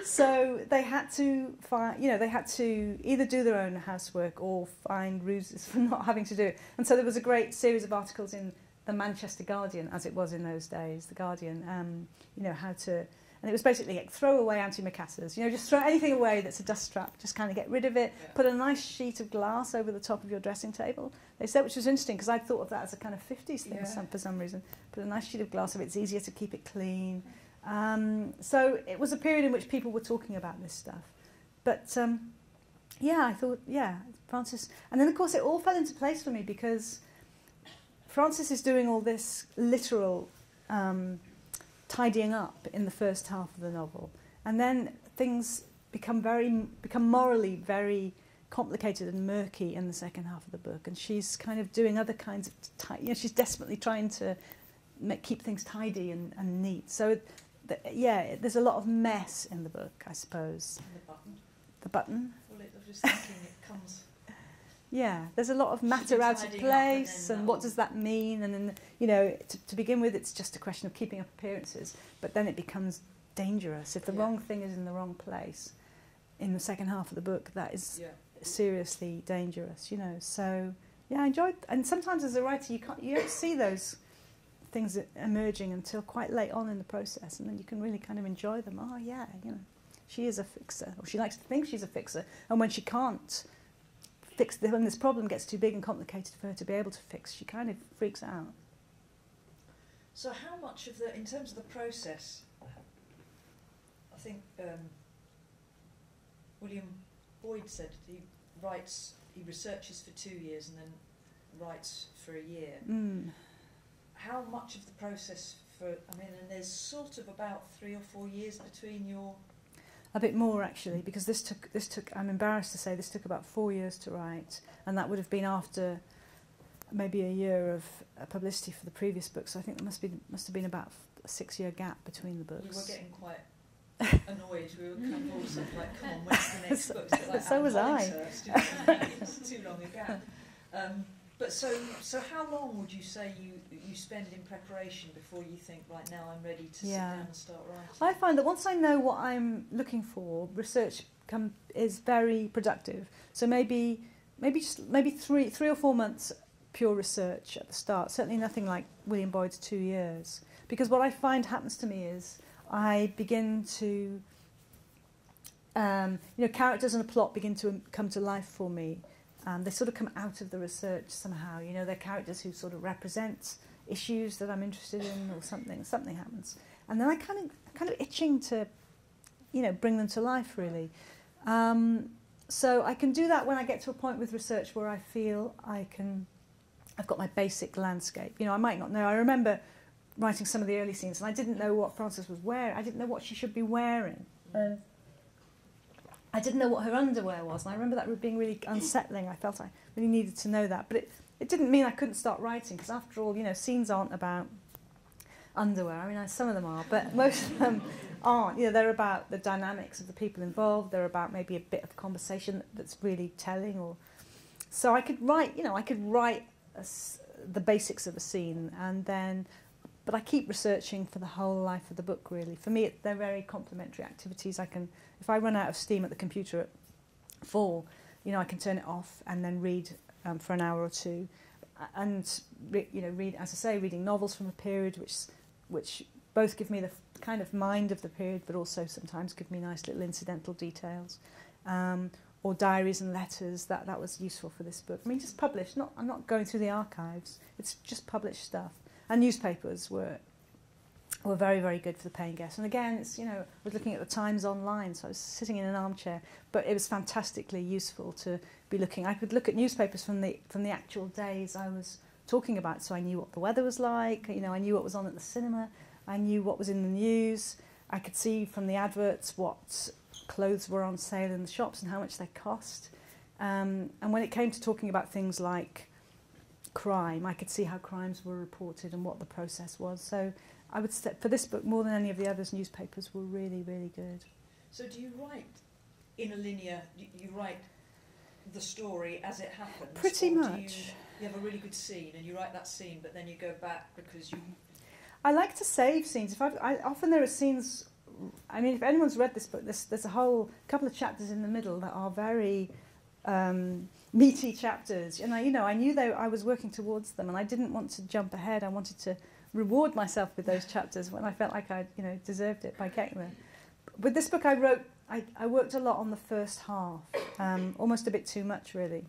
Speaker 2: so they had to find, you know, they had to either do their own housework or find ruses for not having to do it. And so there was a great series of articles in the Manchester Guardian, as it was in those days, the Guardian, um, you know, how to and it was basically like, throw away antimacassars. You know just throw anything away that's a dust trap. Just kind of get rid of it.
Speaker 1: Yeah.
Speaker 2: put a nice sheet of glass over the top of your dressing table they said which was interesting because I'd thought of that as a kind of 50s thing
Speaker 1: Yeah.
Speaker 2: some, for some reason. Put a nice sheet of glass over it, it's easier to keep it clean. Um, so it was a period in which people were talking about this stuff. But um, yeah I thought yeah Frances and then of course it all fell into place for me because Frances is doing all this literal um, tidying up in the first half of the novel, and then things become very become morally very complicated and murky in the second half of the book, and she's kind of doing other kinds of you know she's desperately trying to make, keep things tidy and, and neat. So. th yeah, there's a lot of mess in the book, I suppose.
Speaker 1: And the button.
Speaker 2: The button,
Speaker 1: Well, it, I was just thinking it comes.
Speaker 2: Yeah, there's a lot of matter out of
Speaker 1: up and
Speaker 2: place, and,
Speaker 1: um,
Speaker 2: what does that mean? And then, you know, to, to begin with, it's just a question of keeping up appearances, but then it becomes dangerous if the
Speaker 1: Yeah.
Speaker 2: wrong thing is in the wrong place. In the second half of the book, that is
Speaker 1: Yeah.
Speaker 2: seriously dangerous, you know. So, yeah, I enjoyed, and sometimes as a writer, you can't, you don't see those things emerging until quite late on in the process, and then you can really kind of enjoy them. Oh, yeah, you know, she is a fixer, or she likes to think she's a fixer, and when she can't fix the, when this problem gets too big and complicated for her to be able to fix, she kind of freaks out.
Speaker 1: So how much of the, in terms of the process, I think um, William Boyd said he writes, he researches for two years and then writes for a year.
Speaker 2: Mm.
Speaker 1: How much of the process for, I mean, and there's sort of about three or four years between your,
Speaker 2: a bit more actually because this took this took I'm embarrassed to say this took about four years to write and that would have been after maybe a year of uh, publicity for the previous book so I think there must be must have been about a six year gap between the books.
Speaker 1: We were getting quite annoyed we were kind of all sort of like come on when's the next so, book so, like,
Speaker 2: so was I.
Speaker 1: Too long a gap. Um, but so, so how long would you say you you spend in preparation before you think, right now I'm ready to sit down and start writing?
Speaker 2: I find that once I know what I'm looking for, research come, is very productive. So maybe maybe just maybe three three or four months pure research at the start. Certainly nothing like William Boyd's two years. Because what I find happens to me is I begin to um, you know characters and a plot begin to come to life for me. Um, they sort of come out of the research somehow. You know, they're characters who sort of represent issues that I'm interested in or something. Something happens and then I kind of kind of itching to, you know, bring them to life really. Um, so I can do that when I get to a point with research where I feel I can, I've got my basic landscape. You know, I might not know. I remember writing some of the early scenes, and I didn't know what Frances was wearing. I didn't know what she should be wearing. And I didn't know what her underwear was, and I remember that being really unsettling. I felt I really needed to know that, but it, it didn't mean I couldn't start writing because after all, you know, scenes aren't about underwear. I mean, some of them are, but most of them aren't. You know, they're about the dynamics of the people involved. They're about maybe a bit of conversation that's really telling, or so I could write, you know, I could write a the basics of a scene and then, but I keep researching for the whole life of the book really. For me, they're very complementary activities. I can, if I run out of steam at the computer at four, you know, I can turn it off and then read um, for an hour or two. And, re you know, read, as I say, reading novels from a period which, which both give me the kind of mind of the period, but also sometimes give me nice little incidental details. Um, or diaries and letters, that, that was useful for this book. I mean, just published, not, I'm not going through the archives, it's just published stuff. And newspapers were, were very, very good for the paying guests. And again, it's, you know, I was looking at the Times online, so I was sitting in an armchair, but it was fantastically useful to be looking. I could look at newspapers from the, from the actual days I was talking about, so I knew what the weather was like, you know, I knew what was on at the cinema, I knew what was in the news, I could see from the adverts what clothes were on sale in the shops and how much they cost. Um, and when it came to talking about things like crime, I could see how crimes were reported and what the process was. So I would say for this book, more than any of the others, newspapers were really, really good.
Speaker 1: So do you write in a linear, you, you write the story as it happens?
Speaker 2: Pretty much.
Speaker 1: You, you have a really good scene and you write that scene, but then you go back because you...
Speaker 2: I like to save scenes. If I've, I, often there are scenes I mean, if anyone's read this book, there's, there's a whole couple of chapters in the middle that are very um, meaty chapters. And I, you know, I knew they, I was working towards them, and I didn't want to jump ahead. I wanted to reward myself with those chapters when I felt like I, you know, deserved it by getting them. With this book, I wrote, I, I worked a lot on the first half, um, almost a bit too much, really.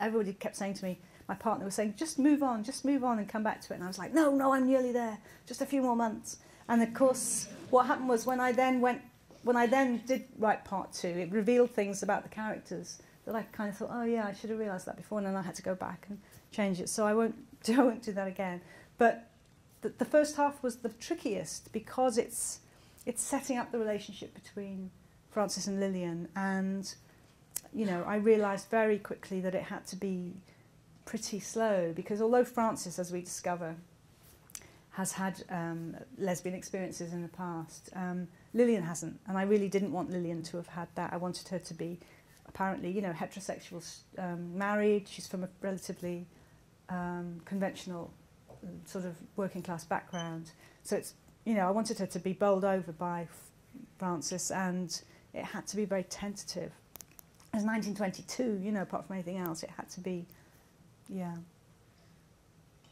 Speaker 2: Everybody kept saying to me, my partner was saying, just move on, just move on and come back to it. And I was like, no, no, I'm nearly there, just a few more months. And of course, what happened was when I then went, when I then did write part two, it revealed things about the characters that I kind of thought, oh yeah, I should have realised that before, and then I had to go back and change it. So I won't, I won't do that again. But the, the first half was the trickiest because it's, it's setting up the relationship between Frances and Lilian, and you know, I realised very quickly that it had to be pretty slow because although Frances, as we discover, has had um, lesbian experiences in the past. Um, Lilian hasn't, and I really didn't want Lilian to have had that. I wanted her to be apparently, you know, heterosexual, um, married. She's from a relatively um, conventional sort of working class background. So it's, you know, I wanted her to be bowled over by Frances, and it had to be very tentative. It was 1922, you know, apart from anything else, it had to be, yeah.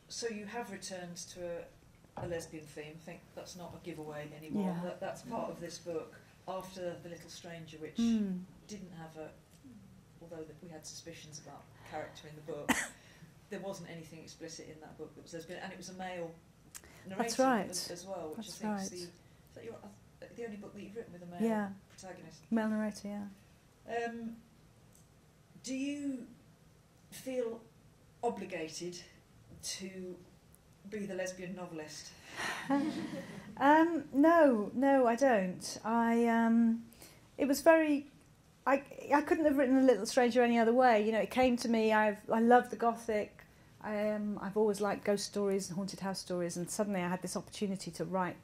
Speaker 1: So you have returned to a a lesbian theme. I think that's not a giveaway anymore.
Speaker 2: Yeah.
Speaker 1: That, that's part of this book. After The Little Stranger, which
Speaker 2: Mm.
Speaker 1: didn't have a, although we had suspicions about character in the book, there wasn't anything explicit in that book that was lesbian, and it was a male narrator
Speaker 2: That's right.
Speaker 1: as, as well, which
Speaker 2: That's
Speaker 1: I think
Speaker 2: right.
Speaker 1: is the, is that your, uh, the only book that you've written with a male
Speaker 2: Yeah,
Speaker 1: protagonist.
Speaker 2: male narrator, yeah.
Speaker 1: Um, do you feel obligated to be the lesbian novelist?
Speaker 2: Um, no, no, I don't. I um, it was very. I I couldn't have written a Little Stranger any other way. You know, it came to me. I've I love the gothic. Um, I've always liked ghost stories and haunted house stories, and suddenly I had this opportunity to write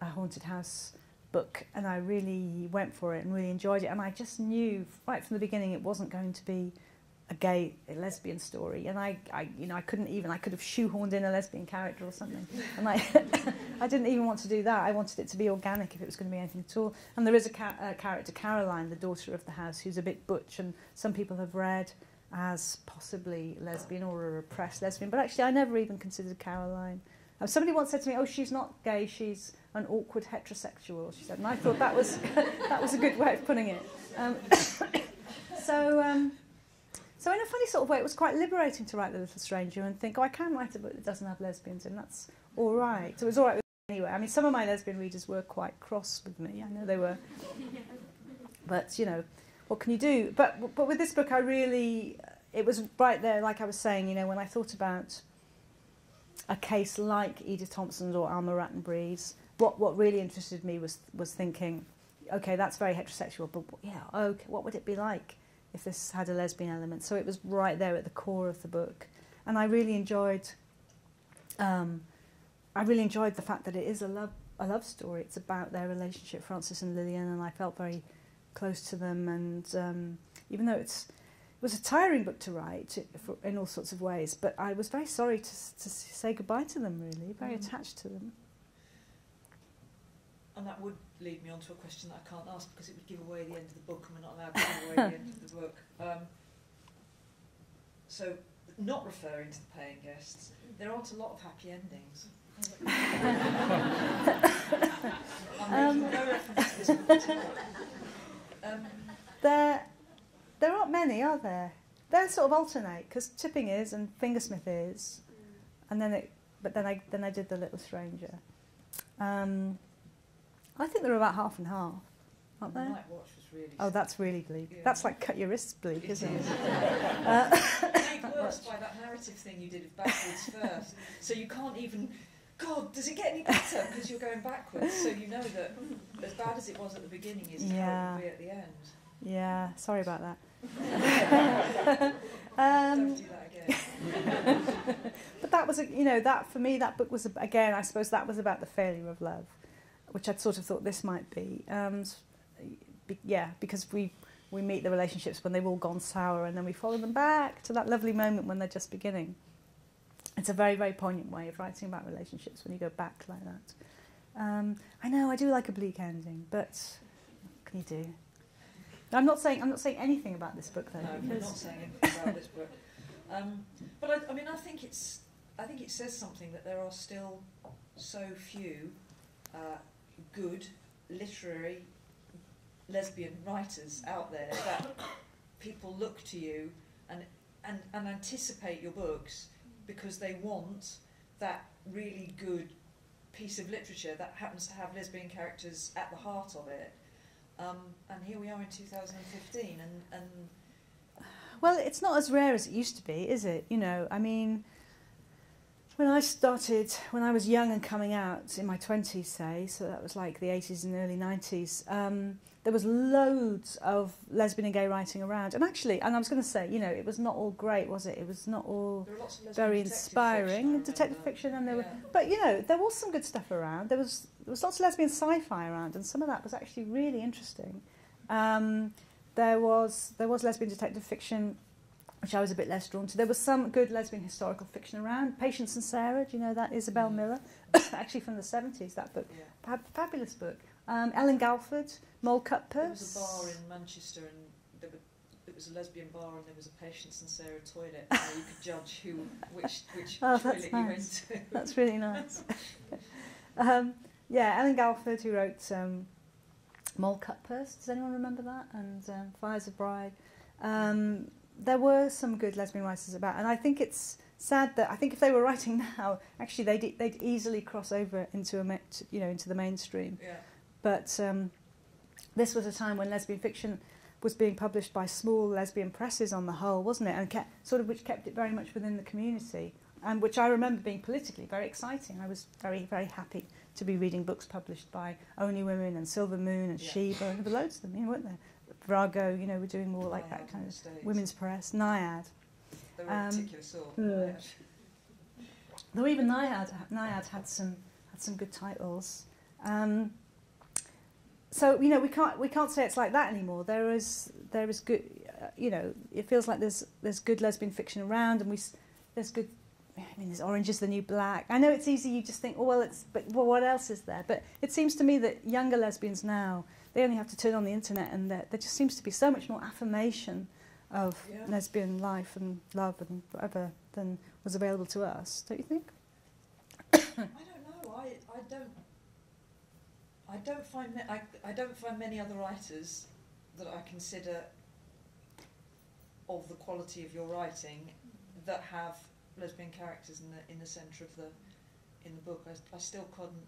Speaker 2: a haunted house book, and I really went for it and really enjoyed it. And I just knew right from the beginning it wasn't going to be a gay a lesbian story and I, I you know I couldn't even I could have shoehorned in a lesbian character or something and I I didn't even want to do that I wanted it to be organic if it was going to be anything at all and there is a, ca- a character Caroline the daughter of the house who's a bit butch and some people have read as possibly lesbian or a repressed lesbian but actually I never even considered Caroline uh, somebody once said to me oh she's not gay she's an awkward heterosexual she said and I thought that was that was a good way of putting it um, so um, so in a funny sort of way, it was quite liberating to write The Little Stranger and think, oh, I can write a book that doesn't have lesbians in. That's all right. So it was all right with me anyway. I mean, some of my lesbian readers were quite cross with me. I know they were. But, you know, what can you do? But, but with this book, I really, it was right there, like I was saying, you know, when I thought about a case like Edith Thompson's or Alma Rattenbury's, what, what really interested me was, was thinking, okay, that's very heterosexual, but yeah, okay, what would it be like if this had a lesbian element? So it was right there at the core of the book, and I really enjoyed. Um, I really enjoyed the fact that it is a love a love story. It's about their relationship, Frances and Lilian, and I felt very close to them. And um, even though it's was a tiring book to write for, in all sorts of ways, but I was very sorry to, to say goodbye to them, really, very
Speaker 1: Mm.
Speaker 2: attached to them.
Speaker 1: And that would lead me on to a question that I can't ask because it would give away the end of the book and we're not allowed to give away the end of the book. Um, so, not referring to the paying guests, there aren't a lot of happy endings. I'm Um,
Speaker 2: There, there aren't many, are there? They sort of alternate because Tipping is and Fingersmith is, and then it. But then I then I did the Little Stranger. Um, I think they're about half and half, aren't
Speaker 1: the
Speaker 2: they?
Speaker 1: Night Watch was really
Speaker 2: Oh, that's really bleak.
Speaker 1: Yeah.
Speaker 2: That's like cut your wrists bleak,
Speaker 1: It
Speaker 2: isn't
Speaker 1: is.
Speaker 2: it? Uh,
Speaker 1: made worse by that narrative thing you did of backwards first. So you can't even. God, does it get any better because you're going backwards? So you know that as bad as it was at the beginning is how
Speaker 2: Yeah.
Speaker 1: it will be at the end.
Speaker 2: yeah, sorry about that. um,
Speaker 1: Don't do that again.
Speaker 2: But that was, a, you know, that for me, that book was, a- again, I suppose that was about the failure of love, which I'd sort of thought this might be. Um, be, yeah, because we, we meet the relationships when they've all gone sour and then we follow them back to that lovely moment when they're just beginning. It's a very, very poignant way of writing about relationships when you go back like that. Um, I know, I do like a bleak ending, but what can you do? I'm not saying I'm not saying anything about this book though.
Speaker 1: No, I'm
Speaker 2: because-
Speaker 1: not saying anything about this book. Um, but I, I mean, I think it's. I think it says something that there are still so few uh, good literary lesbian writers out there that people look to you and, and, and anticipate your books because they want that really good piece of literature that happens to have lesbian characters at the heart of it. Um, and here we are in 2015, and, and
Speaker 2: Well, it's not as rare as it used to be, is it? You know, I mean, when I started, when I was young and coming out in my 20s, say, so that was like the 80s and early 90s, um, there was loads of lesbian and gay writing around. And actually, and I was going to say, you know, it was not all great, was it? It was not all
Speaker 1: there were lots of lesbian
Speaker 2: very inspiring.
Speaker 1: fiction,
Speaker 2: detective fiction, and there were but you know, there was some good stuff around. There was there was lots of lesbian sci-fi around, and some of that was actually really interesting. Um, there was there was lesbian detective fiction, which I was a bit less drawn to. There was some good lesbian historical fiction around. Patience and Sarah, do you know that Isabel
Speaker 1: Mm.
Speaker 2: Miller, actually from the seventies. That book,
Speaker 1: Yeah.
Speaker 2: Fab- fabulous book. Um, Ellen Galford, Moll Cut
Speaker 1: There was a bar in Manchester, and there were, it was a lesbian bar, and there was a Patience and Sarah toilet, where you could judge who which which
Speaker 2: Oh, that's
Speaker 1: toilet you went to.
Speaker 2: That's really nice. um, yeah, Ellen Galford, who wrote um, Moll Cut Purse. Does anyone remember that? And um, Fires of Bride. Um, there were some good lesbian writers about, and I think it's sad that I think if they were writing now, actually they'd they'd easily cross over into a you know into the mainstream.
Speaker 1: Yeah.
Speaker 2: But um, this was a time when lesbian fiction was being published by small lesbian presses on the whole, wasn't it? And kept, sort of which kept it very much within the community, and which I remember being politically very exciting. I was very very happy to be reading books published by Only Women and Silver Moon and
Speaker 1: Yeah.
Speaker 2: Sheba. There were loads of them, you know, weren't there? Virago, you know, we're doing more like that kind of
Speaker 1: States.
Speaker 2: women's press. Naiad.
Speaker 1: They were
Speaker 2: um,
Speaker 1: particular sort. Naiad.
Speaker 2: Though even Naiad, Naiad had some had some good titles. Um, so you know we can't we can't say it's like that anymore. There is there is good, uh, you know, it feels like there's there's good lesbian fiction around, and we there's good. I mean, there's Orange is the New Black. I know it's easy. You just think, oh well, it's but well, what else is there? But it seems to me that younger lesbians now they only have to turn on the internet, and there, there just seems to be so much more affirmation of
Speaker 1: Yeah.
Speaker 2: lesbian life and love and whatever than was available to us. Don't you think?
Speaker 1: I don't know. I, I don't. I don't find I, I don't find many other writers that I consider of the quality of your writing that have lesbian characters in the in the centre of the in the book. I, I still couldn't.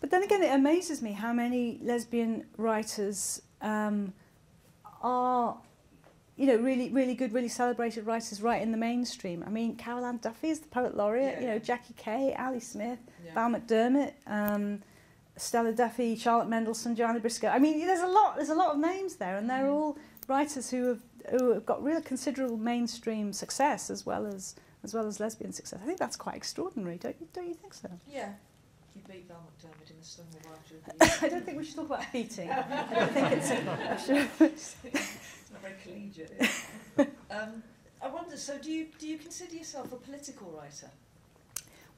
Speaker 2: But then again, it amazes me how many lesbian writers um, are, you know, really, really good, really celebrated writers right in the mainstream. I mean, Carol Ann Duffy is the poet laureate.
Speaker 1: Yeah,
Speaker 2: you know. Jackie Kay, Ali Smith,
Speaker 1: Yeah.
Speaker 2: Val McDermid, um, Stella Duffy, Charlotte Mendelson, Joanna Briscoe. I mean, there's a lot. There's a lot of names there, and they're
Speaker 1: Mhm.
Speaker 2: all writers who have who have got real considerable mainstream success as well as as well as lesbian success. I think that's quite extraordinary. Don't you, don't you think so?
Speaker 1: yeah. You beat Val McDermid in the Stonewall Writer of the
Speaker 2: I don't think we should talk about beating. I don't think it's.
Speaker 1: It's not very collegiate. Um, I wonder. So, do you do you consider yourself a political writer?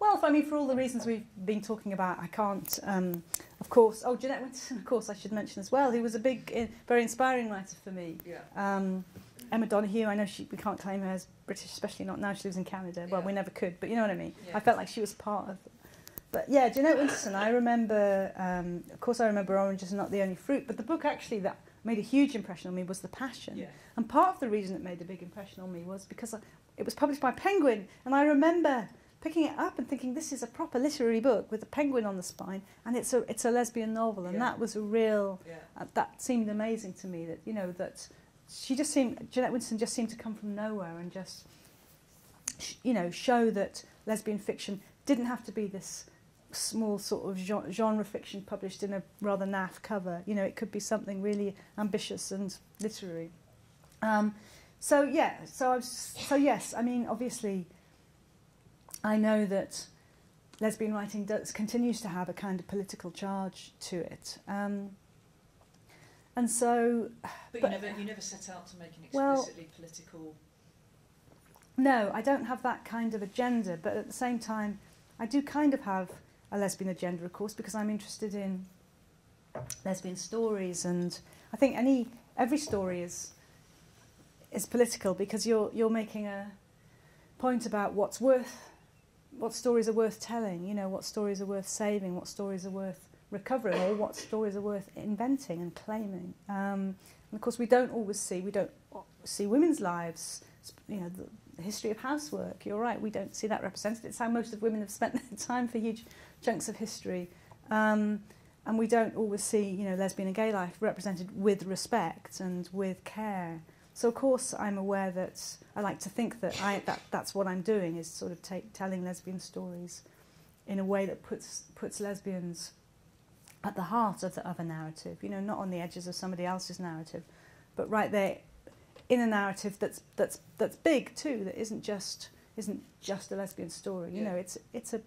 Speaker 2: Well, I mean, for all the reasons we've been talking about, I can't, um, of course. Oh, Jeanette Winterson, of course, I should mention as well, who was a big, uh, very inspiring writer for me.
Speaker 1: Yeah.
Speaker 2: Um, Emma Donoghue, I know she, we can't claim her as British, especially not now. She lives in Canada. Well,
Speaker 1: Yeah.
Speaker 2: we never could, but you know what I mean.
Speaker 1: Yeah.
Speaker 2: I felt like she was part of. But yeah, Jeanette Winterson, I remember. Um, of course, I remember Oranges Are Not the Only Fruit. But the book actually that made a huge impression on me was The Passion.
Speaker 1: Yeah.
Speaker 2: And part of the reason it made a big impression on me was because I, it was published by Penguin, and I remember picking it up and thinking this is a proper literary book with a penguin on the spine, and it's a it's a lesbian novel, and
Speaker 1: Yeah.
Speaker 2: that was a real
Speaker 1: Yeah.
Speaker 2: uh, that seemed amazing to me. That you know that she just seemed Jeanette Winston just seemed to come from nowhere and just sh- you know show that lesbian fiction didn't have to be this small sort of genre fiction published in a rather naff cover. You know, it could be something really ambitious and literary. Um, so yeah, so I was, so yes, I mean obviously, I know that lesbian writing does continues to have a kind of political charge to it, um, and so
Speaker 1: But,
Speaker 2: But-
Speaker 1: you never you never set out to make an
Speaker 2: Well-
Speaker 1: explicitly political.
Speaker 2: No, I don't have that kind of agenda, but at the same time, I do kind of have a lesbian agenda, of course, because I'm interested in lesbian stories, and I think any every story is is political because you're you're making a point about what's worth, what stories are worth telling, you know, what stories are worth saving, what stories are worth recovering, or what stories are worth inventing and claiming. Um, and of course, we don't always see we don't see women's lives, you know. The, the history of housework. You're right, we don't see that represented. It's how most of women have spent their time for huge chunks of history. Um, and we don't always see, you know, lesbian and gay life represented with respect and with care. So of course I'm aware that I like to think that I that that's what I'm doing is sort of take, telling lesbian stories in a way that puts puts lesbians at the heart of, the, other narrative. You know, not on the edges of somebody else's narrative, but right there in a narrative that's that's that's big too. That isn't just isn't just a lesbian story. You
Speaker 1: Yeah.
Speaker 2: know, it's it's a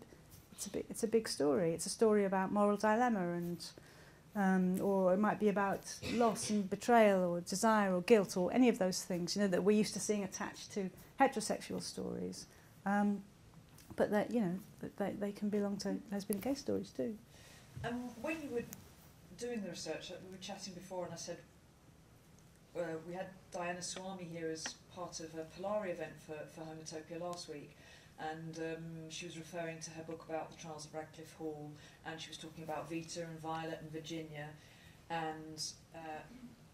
Speaker 2: it's a big, it's a big story. It's a story about moral dilemma and um, or it might be about loss and betrayal or desire or guilt or any of those things. You know that we're used to seeing attached to heterosexual stories. Um, but that you know that they, they can belong to lesbian and gay stories too.
Speaker 1: And when you were doing the research, we were chatting before, and I said uh, we had Diana Souhami here as part of a Polari event for, for Homotopia last week, and um, she was referring to her book about the trials of Radclyffe Hall, and she was talking about Vita and Violet and Virginia, and uh,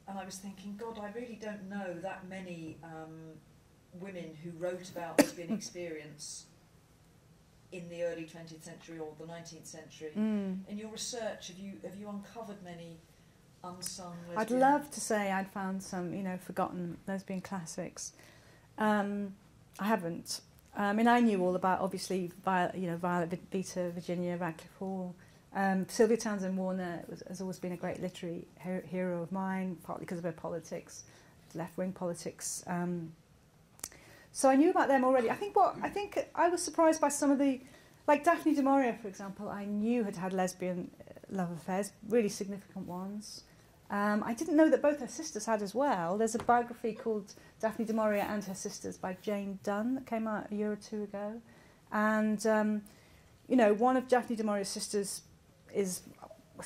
Speaker 1: and I was thinking, God, I really don't know that many um, women who wrote about lesbian experience in the early 20th century or the 19th century.
Speaker 2: Mm.
Speaker 1: In your research, have you have you uncovered many unsung?
Speaker 2: I'd love to say I'd found some, you know, forgotten lesbian classics. Um, I haven't. I mean, I knew all about obviously, Violet, you know, Violet Vi- Vita, Virginia, Radclyffe Hall. Um, Sylvia Townsend Warner was, has always been a great literary her- hero of mine, partly because of her politics, left wing politics. Um, so I knew about them already. I think what I think I was surprised by some of the, like Daphne du Maurier, for example. I knew had had lesbian uh, love affairs, really significant ones. Um, I didn't know that both her sisters had as well. There's a biography called Daphne du Maurier and Her Sisters by Jane Dunn that came out a year or two ago. And, um, you know, one of Daphne du Maurier's sisters is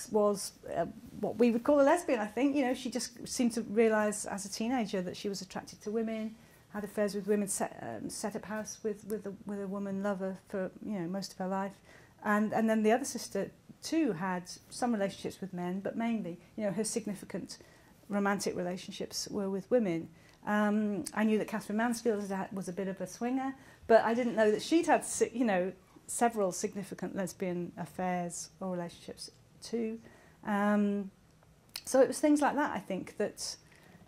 Speaker 2: was uh, what we would call a lesbian, I think. You know, she just seemed to realise as a teenager that she was attracted to women, had affairs with women, set, um, set up house with, with, a, with a woman lover for, you know, most of her life. And, and then the other sister, too, had some relationships with men, but mainly, you know, her significant romantic relationships were with women. Um, I knew that Katherine Mansfield was a bit of a swinger, but I didn't know that she'd had, you know, several significant lesbian affairs or relationships too. Um, so it was things like that, I think, that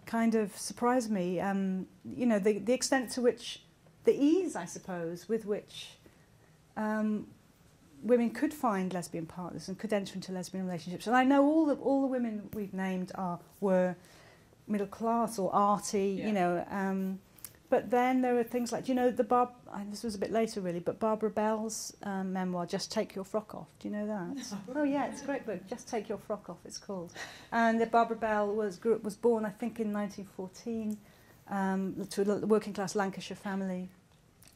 Speaker 2: kind of surprised me. Um, you know, the, the extent to which, the ease, I suppose, with which um, women could find lesbian partners and could enter into lesbian relationships. And I know all the, all the women we've named are were middle class or arty,
Speaker 1: Yeah.
Speaker 2: you know. Um, but then there are things like, you know, the Barb, this was a bit later really, but Barbara Bell's um, memoir, Just Take Your Frock Off. Do you know that? Oh yeah, it's a great book. Just Take Your Frock Off, it's called. And uh, Barbara Bell was grew, was born, I think, in 1914, um, to a working class Lancashire family.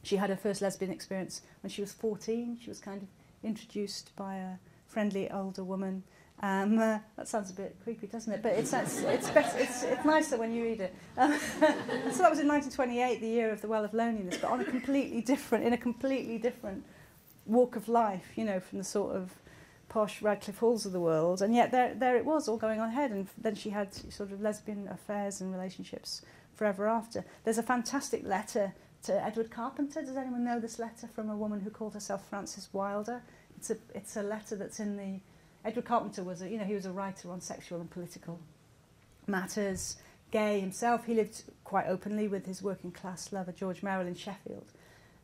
Speaker 2: She had her first lesbian experience when she was 14. She was kind of introduced by a friendly older woman. Um, uh, that sounds a bit creepy, doesn't it? But it's it's it's, better, it's, it's nicer when you read it. Um, so that was in 1928, the year of the Well of Loneliness, but on a completely different, in a completely different walk of life, you know, from the sort of posh Radclyffe Halls of the world. And yet there, there it was, all going on ahead. And then she had sort of lesbian affairs and relationships forever after. There's a fantastic letter to Edward Carpenter. Does anyone know this letter from a woman who called herself Frances Wilder? It's a, it's a letter that's in the... Edward Carpenter was a, you know, he was a writer on sexual and political matters, gay himself. He lived quite openly with his working class lover, George Merrill, in Sheffield.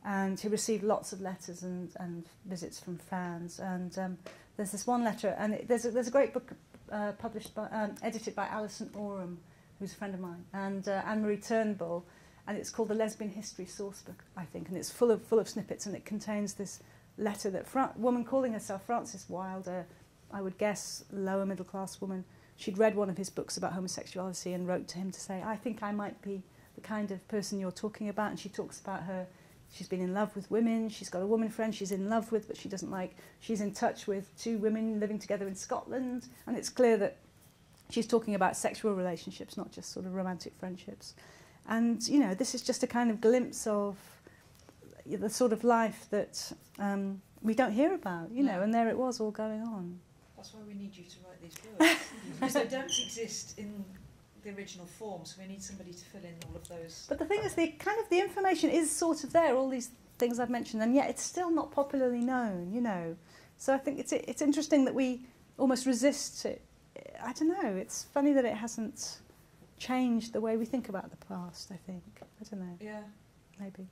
Speaker 2: And he received lots of letters and, and visits from fans. And um, there's this one letter, and it, there's, a, there's a great book uh, published by, um, edited by Alison Oram, who's a friend of mine, and uh, Annmarie Turnbull, and it's called the Lesbian History Sourcebook, I think, and it's full of, full of snippets, and it contains this letter that a woman calling herself Frances Wilder, I would guess lower middle class woman, she'd read one of his books about homosexuality and wrote to him to say, I think I might be the kind of person you're talking about, and she talks about her she's been in love with women, she's got a woman friend she's in love with, but she doesn't like, she's in touch with two women living together in Scotland, and it's clear that she's talking about sexual relationships, not just sort of romantic friendships. And, you know, this is just a kind of glimpse of the sort of life that um, we don't hear about, you know, and there it was all going on.
Speaker 1: That's why we need you to write these books, because they don't exist in the original form, so we need somebody to fill in all of those.
Speaker 2: But the thing is, the kind of the information is sort of there, all these things I've mentioned, and yet it's still not popularly known, you know. So I think it's it's interesting that we almost resist it. I don't know. It's funny that it hasn't changed the way we think about the past. I think I don't know.
Speaker 1: Yeah.
Speaker 2: Maybe.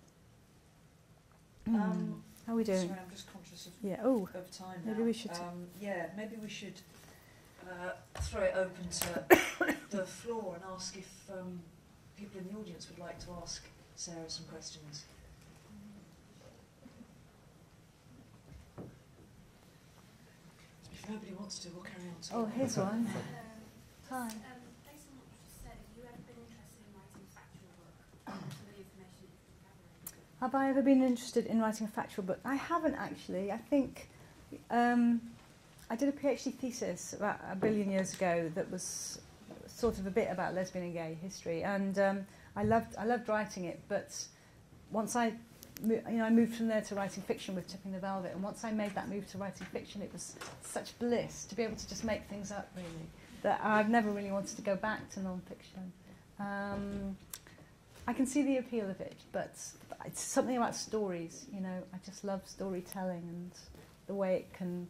Speaker 1: Um,
Speaker 2: mm. How are we doing?
Speaker 1: Sorry, I'm just conscious of,
Speaker 2: yeah. Oh.
Speaker 1: of time
Speaker 2: Maybe
Speaker 1: now.
Speaker 2: we should.
Speaker 1: Um, yeah, maybe we should uh, throw it open to the floor and ask if um, people in the audience would like to ask Sarah some questions. If nobody wants to, we'll carry on.
Speaker 2: Oh, here's one. Hi.
Speaker 3: Um, based on what you just said, have you ever been interested in writing a factual book? Some of the information you've been gathering?
Speaker 2: Have I ever been interested in writing a factual book? I haven't actually. I think um, I did a PhD thesis about a billion years ago that was sort of a bit about lesbian and gay history, and um, I loved I loved writing it. But once I you know I moved from there to writing fiction with Tipping the Velvet, and once I made that move to writing fiction, it was such bliss to be able to just make things up really that I've never really wanted to go back to non-fiction. Um, I can see the appeal of it, but it's something about stories. You know, I just love storytelling and the way it can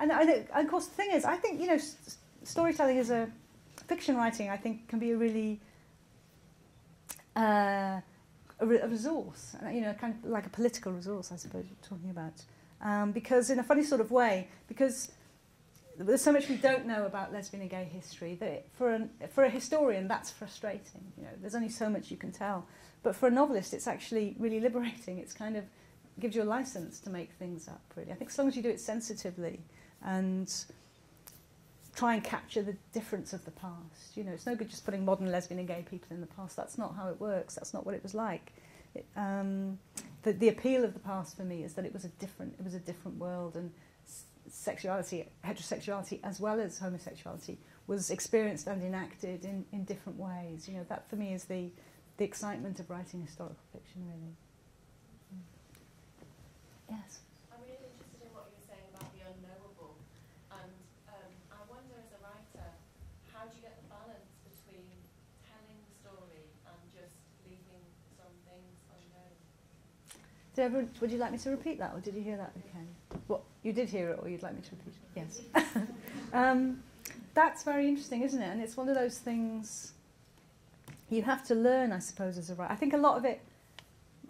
Speaker 2: and, I, and of course, the thing is, I think you know, s- storytelling is a fiction writing. I think can be a really uh, a, re- a resource, you know, kind of like a political resource, I suppose you're talking about. Um, because in a funny sort of way, because there's so much we don't know about lesbian and gay history that for an, for a historian that's frustrating. You know, there's only so much you can tell. But for a novelist, it's actually really liberating. It's kind of gives you a license to make things up. Really, I think as long as you do it sensitively and try and capture the difference of the past. You know, it's no good just putting modern lesbian and gay people in the past. That's not how it works. That's not what it was like. It, um, the, the appeal of the past for me is that it was a different, it was a different world, and sexuality, heterosexuality as well as homosexuality, was experienced and enacted in, in different ways. You know, that for me is the the excitement of writing historical fiction, really. Mm. Yes. Did ever, would you like me to repeat that, or did you hear that? You did hear it, or you'd like me to repeat it? Yes. um, that's very interesting, isn't it? And it's one of those things you have to learn, I suppose, as a writer. I think a lot of it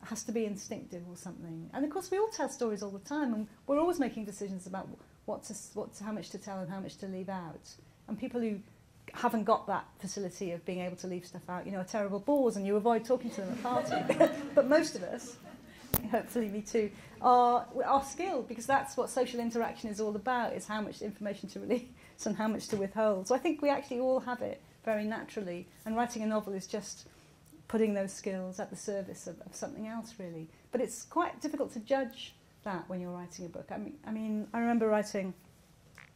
Speaker 2: has to be instinctive or something. And of course, we all tell stories all the time, and we're always making decisions about what to, what to, how much to tell and how much to leave out. And people who haven't got that facility of being able to leave stuff out, you know, are terrible bores, and you avoid talking to them at party. but most of us hopefully me too, are, are skilled because that's what social interaction is all about, is how much information to release and how much to withhold. So I think we actually all have it very naturally, and writing a novel is just putting those skills at the service of, of something else, really. But it's quite difficult to judge that when you're writing a book. I mean, I mean, I remember writing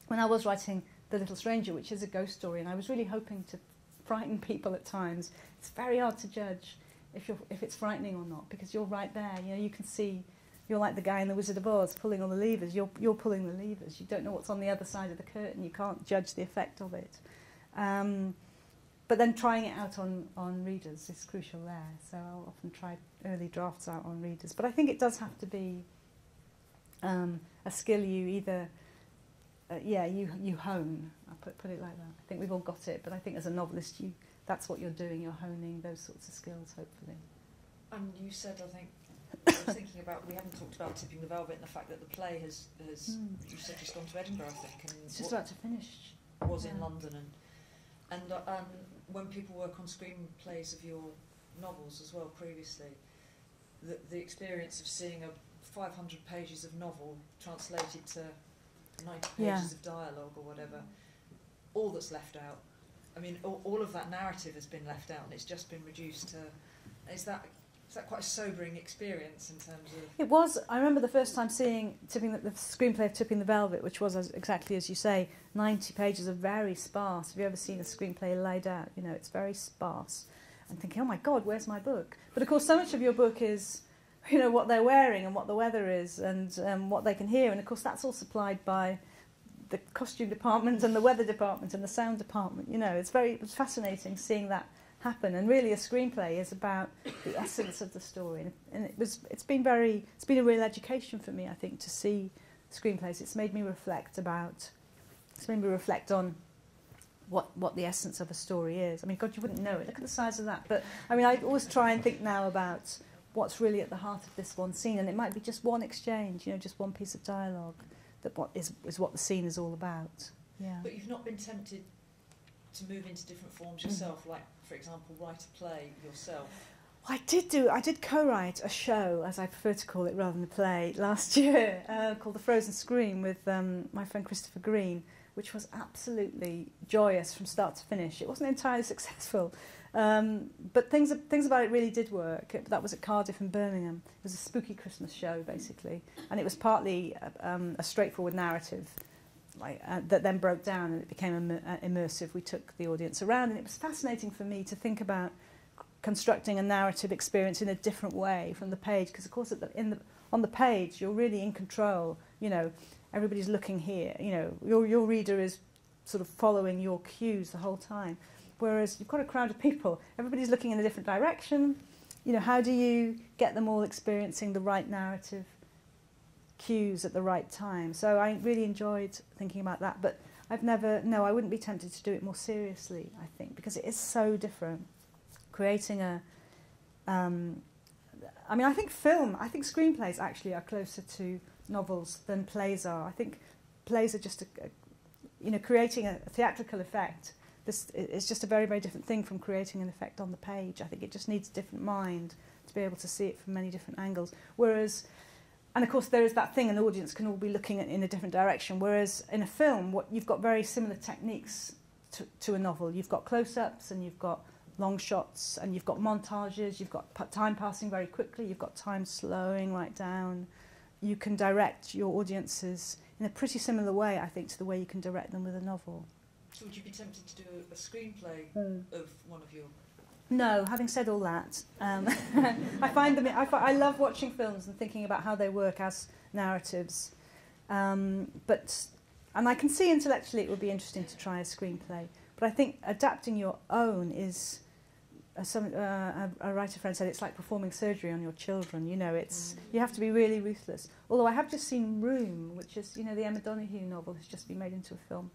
Speaker 2: when I was writing The Little Stranger, which is a ghost story, and I was really hoping to frighten people at times. It's very hard to judge if you're if it's frightening or not because you're right there. You know, you can see. You're like the guy in The Wizard of Oz pulling on the levers. You're you're pulling the levers. You don't know what's on the other side of the curtain. You can't judge the effect of it. Um, but then trying it out on, on readers is crucial there. So I'll often try early drafts out on readers. But I think it does have to be um, a skill you either, uh, yeah, you, you hone. I'll put, put it like that. I think we've all got it, but I think as a novelist, you that's what you're doing. You're honing those sorts of skills, hopefully.
Speaker 1: And you said, I think, I was thinking about, we haven't talked about Tipping the Velvet and the fact that the play has, has
Speaker 2: Mm.
Speaker 1: you said just gone to Edinburgh, I think, and
Speaker 2: It's just about to finish.
Speaker 1: was in. London. And, and, uh, and when people work on screenplays of your novels as well previously, the, the experience of seeing a 500 pages of novel translated to 90 pages
Speaker 2: Yeah.
Speaker 1: of dialogue or whatever, all that's left out. I mean, all, all of that narrative has been left out and it's just been reduced to. Is that is that quite a sobering experience in terms of?
Speaker 2: It was. I remember the first time seeing tipping the, the screenplay of Tipping the Velvet, which was as, exactly as you say, ninety pages of very sparse. Have you ever seen a screenplay laid out? You know, it's very sparse. And thinking, oh my God, where's my book? But of course, so much of your book is, you know, what they're wearing and what the weather is and um, what they can hear. And of course, that's all supplied by the costume department and the weather department and the sound department. You know, it's very it's fascinating seeing that happen. And really, a screenplay is about the essence of the story. And, and it was it's been very it's been a real education for me, I think, to see screenplays. It's made me reflect about it's made me reflect on what what the essence of a story is. I mean, God, you wouldn't know it. Look at the size of that. But I mean, I always try and think now about what's really at the heart of this one scene, and it might be just one exchange, you know, just one piece of dialogue that what is is what the scene is all about. Yeah.
Speaker 1: But you've not been tempted to move into different forms yourself, like for example, write a play yourself.
Speaker 2: I did do. I did co-write a show, as I prefer to call it, rather than a play, last year uh, called The Frozen Scream with um, my friend Christopher Green, which was absolutely joyous from start to finish. It wasn't entirely successful, um, but things things about it really did work. It, that was at Cardiff and Birmingham. It was a spooky Christmas show, basically, and it was partly um, a straightforward narrative. Like, uh, that then broke down and it became Im- uh, immersive. We took the audience around, and it was fascinating for me to think about constructing a narrative experience in a different way from the page because of course the, in the, on the page you're really in control you know everybody's looking here you know your, your reader is sort of following your cues the whole time whereas you've got a crowd of people everybody's looking in a different direction. You know how do you get them all experiencing the right narrative cues at the right time? So I really enjoyed thinking about that but I've never no I wouldn't be tempted to do it more seriously I think because it is so different. Creating a um, I mean I think film I think screenplays actually are closer to novels than plays are. I think plays are just a, a you know creating a theatrical effect this is just a very very different thing from creating an effect on the page. I think it just needs a different mind to be able to see it from many different angles. Whereas and of course there is that thing an audience can all be looking at in a different direction. Whereas in a film what you've got very similar techniques to, to a novel. You've got close-ups and you've got long shots and you've got montages, you've got time passing very quickly, you've got time slowing right down. You can direct your audiences in a pretty similar way, I think, to the way you can direct them with a novel.
Speaker 1: So would you be tempted to do a, screenplay of one of your?
Speaker 2: No, having said all that, um, I find them. I, I love watching films and thinking about how they work as narratives. Um, but and I can see intellectually it would be interesting to try a screenplay. But I think adapting your own is. Uh, some uh, a, a writer friend said it's like performing surgery on your children. You know, it's you have to be really ruthless. Although I have just seen Room, which is you know the Emma Donoghue novel, has just been made into a film,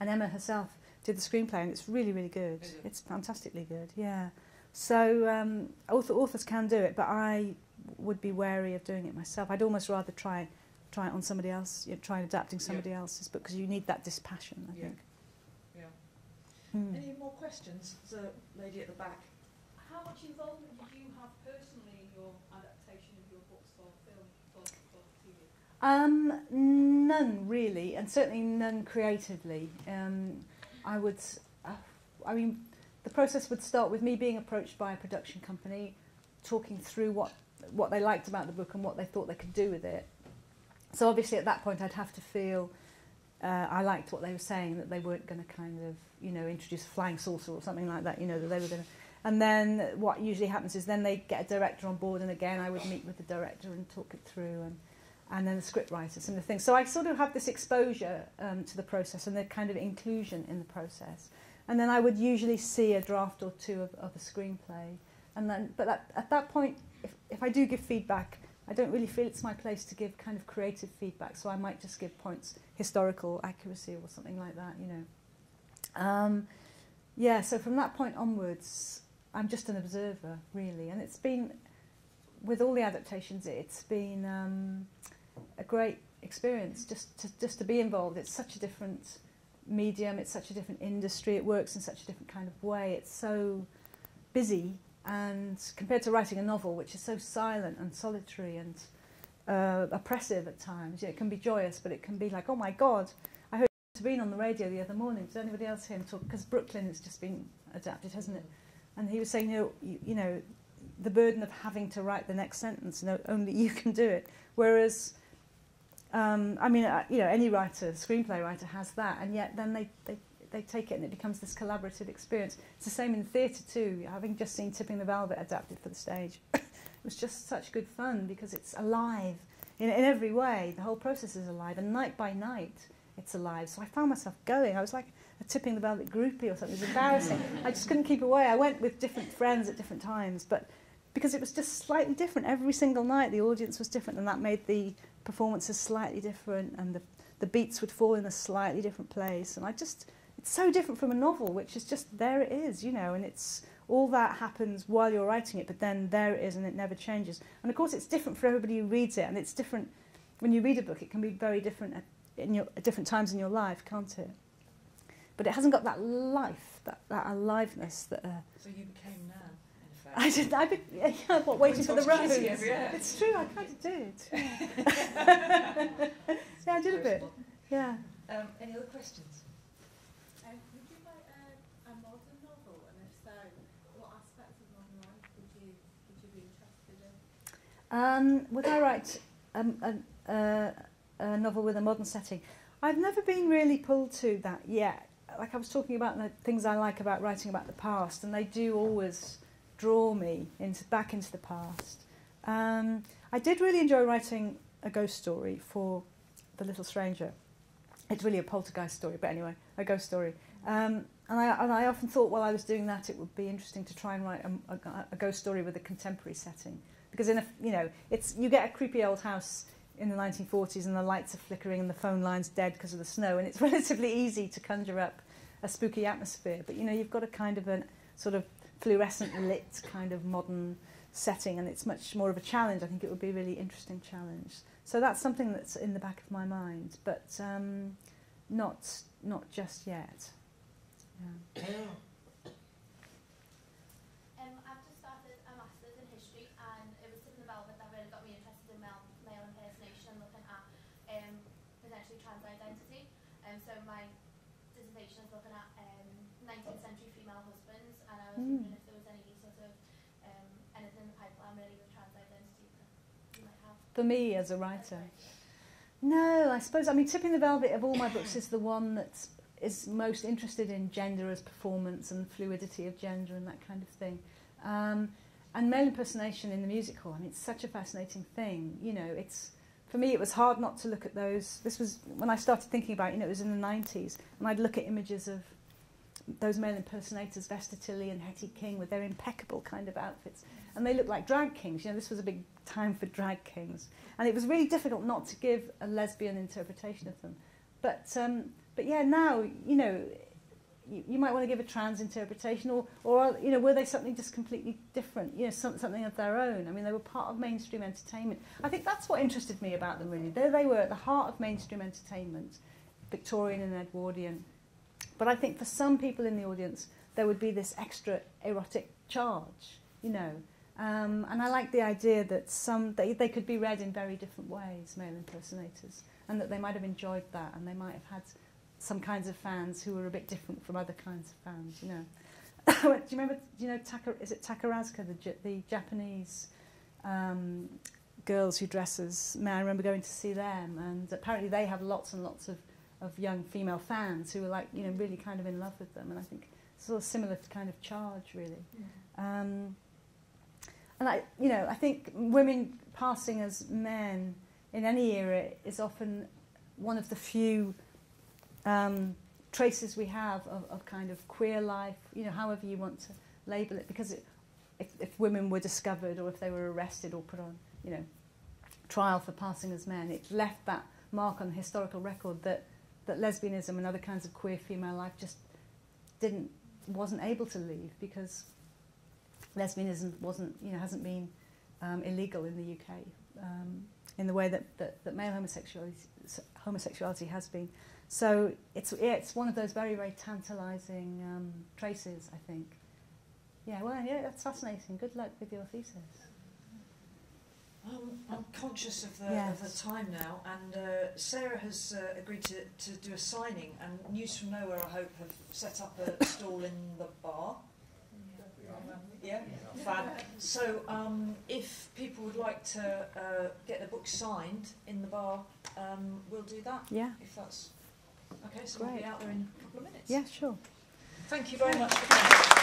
Speaker 2: And Emma herself did the screenplay, and it's really, really good.
Speaker 1: Is it?
Speaker 2: It's fantastically good, yeah. So um, author, authors can do it, but I would be wary of doing it myself. I'd almost rather try try it on somebody else, you know, try adapting somebody yeah. else's book, because you need that dispassion, I
Speaker 1: yeah.
Speaker 2: think.
Speaker 1: Yeah.
Speaker 2: hmm.
Speaker 1: Any more questions? There's a lady at the back.
Speaker 4: How much involvement
Speaker 2: Um, none really, and certainly none creatively. Um, I would, uh, I mean, the process would start with me being approached by a production company, talking through what what they liked about the book and what they thought they could do with it. So obviously at that point I'd have to feel uh, I liked what they were saying that they weren't going to kind of you know introduce a flying saucer or something like that. You know that they were going to. And then what usually happens is then they get a director on board, and again I would meet with the director and talk it through and and then the script writers and the things. So I sort of have this exposure um, to the process and the kind of inclusion in the process. And then I would usually see a draft or two of, of a screenplay. And then, but at, at that point, if, if I do give feedback, I don't really feel it's my place to give kind of creative feedback. So I might just give points, historical accuracy or something like that, you know. Um, yeah, so from that point onwards, I'm just an observer, really. And it's been, with all the adaptations, it's been... Um, a great experience just to, just to be involved. It's such a different medium, it's such a different industry, it works in such a different kind of way. It's so busy and compared to writing a novel, which is so silent and solitary and uh, oppressive at times, yeah, it can be joyous, but it can be like, oh my God, I heard Tóibín on the radio the other morning. Does anybody else hear him talk? Because Brooklyn has just been adapted, hasn't it? And he was saying, you know, you, you know, the burden of having to write the next sentence, no, only you can do it. Whereas um, I mean, uh, you know, any writer, screenplay writer has that, and yet then they, they, they take it and it becomes this collaborative experience. It's the same in theatre too, having just seen Tipping the Velvet adapted for the stage. it was just such good fun because it's alive in, in every way. The whole process is alive, and night by night it's alive. So I found myself going. I was like a Tipping the Velvet groupie or something. It was embarrassing. I just couldn't keep away. I went with different friends at different times, but because it was just slightly different every single night, the audience was different, and that made the performance is slightly different and the, the beats would fall in a slightly different place. And I just, it's so different from a novel, which is just there it is, you know, and it's all that happens while you're writing it, but then there it is and it never changes. And of course, it's different for everybody who reads it, and it's different when you read a book, it can be very different at, in your, at different times in your life, can't it? But it hasn't got that life, that, that aliveness that. Uh,
Speaker 1: So you became.
Speaker 2: I did. I be, yeah, what waiting for the
Speaker 1: Talk to
Speaker 2: rose.
Speaker 1: Katie.
Speaker 2: It's true. I kind of did. yeah, I did a bit. Yeah.
Speaker 1: Um, any other questions?
Speaker 3: Um, would you write a, a modern novel, and if so, what aspects of modern life would you would you be interested in?
Speaker 2: Um, would I write um, a, a, a novel with a modern setting? I've never been really pulled to that yet. Like I was talking about the things I like about writing about the past, and they do always draw me into back into the past. Um, I did really enjoy writing a ghost story for The Little Stranger. It's really a poltergeist story, but anyway, a ghost story. Um, and, I, and I often thought while I was doing that, it would be interesting to try and write a, a, a ghost story with a contemporary setting. Because in a, you know, it's, you get a creepy old house in the 1940s and the lights are flickering and the phone line's dead because of the snow, and it's relatively easy to conjure up a spooky atmosphere. But you know, you've got a kind of a sort of fluorescent lit kind of modern setting, and it's much more of a challenge. I think it would be a really interesting challenge. So that's something that's in the back of my mind, but um, not not just yet. Yeah.
Speaker 3: Um, I've just started a master's in history, and it was Tipping the Velvet that really got me interested in male, male impersonation and looking at um, potentially trans identity. Um, so my dissertation is looking at um, 19th century female husbands, and I was
Speaker 2: Mm.
Speaker 3: wondering if there was any sort of um, anything in the pipeline really with trans identity that you might have.
Speaker 2: For me as a writer. No, I suppose. I mean, Tipping the Velvet of all my books is the one that is most interested in gender as performance and fluidity of gender and that kind of thing. Um, and male impersonation in the music hall. I mean, it's such a fascinating thing. You know, it's for me. It was hard not to look at those. This was when I started thinking about. You know, it was in the '90s, and I'd look at images of those male impersonators, Vesta Tilley and Hetty King, with their impeccable kind of outfits, and they looked like drag kings. You know, this was a big time for drag kings, and it was really difficult not to give a lesbian interpretation of them. But um, but yeah, now you know, you, you might want to give a trans interpretation, or or you know, were they something just completely different? You know, some, something of their own. I mean, they were part of mainstream entertainment. I think that's what interested me about them. Really, there they were at the heart of mainstream entertainment, Victorian and Edwardian. But I think for some people in the audience, there would be this extra erotic charge, you know. Um, and I like the idea that some they, they could be read in very different ways, male impersonators, and that they might have enjoyed that, and they might have had some kinds of fans who were a bit different from other kinds of fans, you know. do you remember? Do you know Taka, is it Takarazuka, the the Japanese um, girls who dress as men? I remember going to see them, and apparently they have lots and lots of, of young female fans who are like you know really kind of in love with them, and I think it's sort of similar to kind of charge really. Um, and I, you know, I think women passing as men in any era is often one of the few um, traces we have of, of kind of queer life, you know, however you want to label it, because it, if, if women were discovered or if they were arrested or put on, you know, trial for passing as men, it left that mark on the historical record that, that lesbianism and other kinds of queer female life just didn't, wasn't able to leave because lesbianism wasn't, you know, hasn't been um, illegal in the UK um, in the way that, that, that male homosexuality, homosexuality has been. So it's, it's one of those very, very tantalising um, traces, I think. Yeah, well, yeah, that's fascinating. Good luck with your thesis.
Speaker 1: Um, I'm conscious of the, of the time now, and uh, Sarah has uh, agreed to, to do a signing, and News from Nowhere, I hope, have set up a stall in the bar. Yeah, fab. So, um, if people would like to uh, get the book signed in the bar, um, we'll do that.
Speaker 2: Yeah,
Speaker 1: If that's okay, so we'll be out there in a couple of minutes.
Speaker 2: yeah, sure.
Speaker 1: Thank you very much for coming.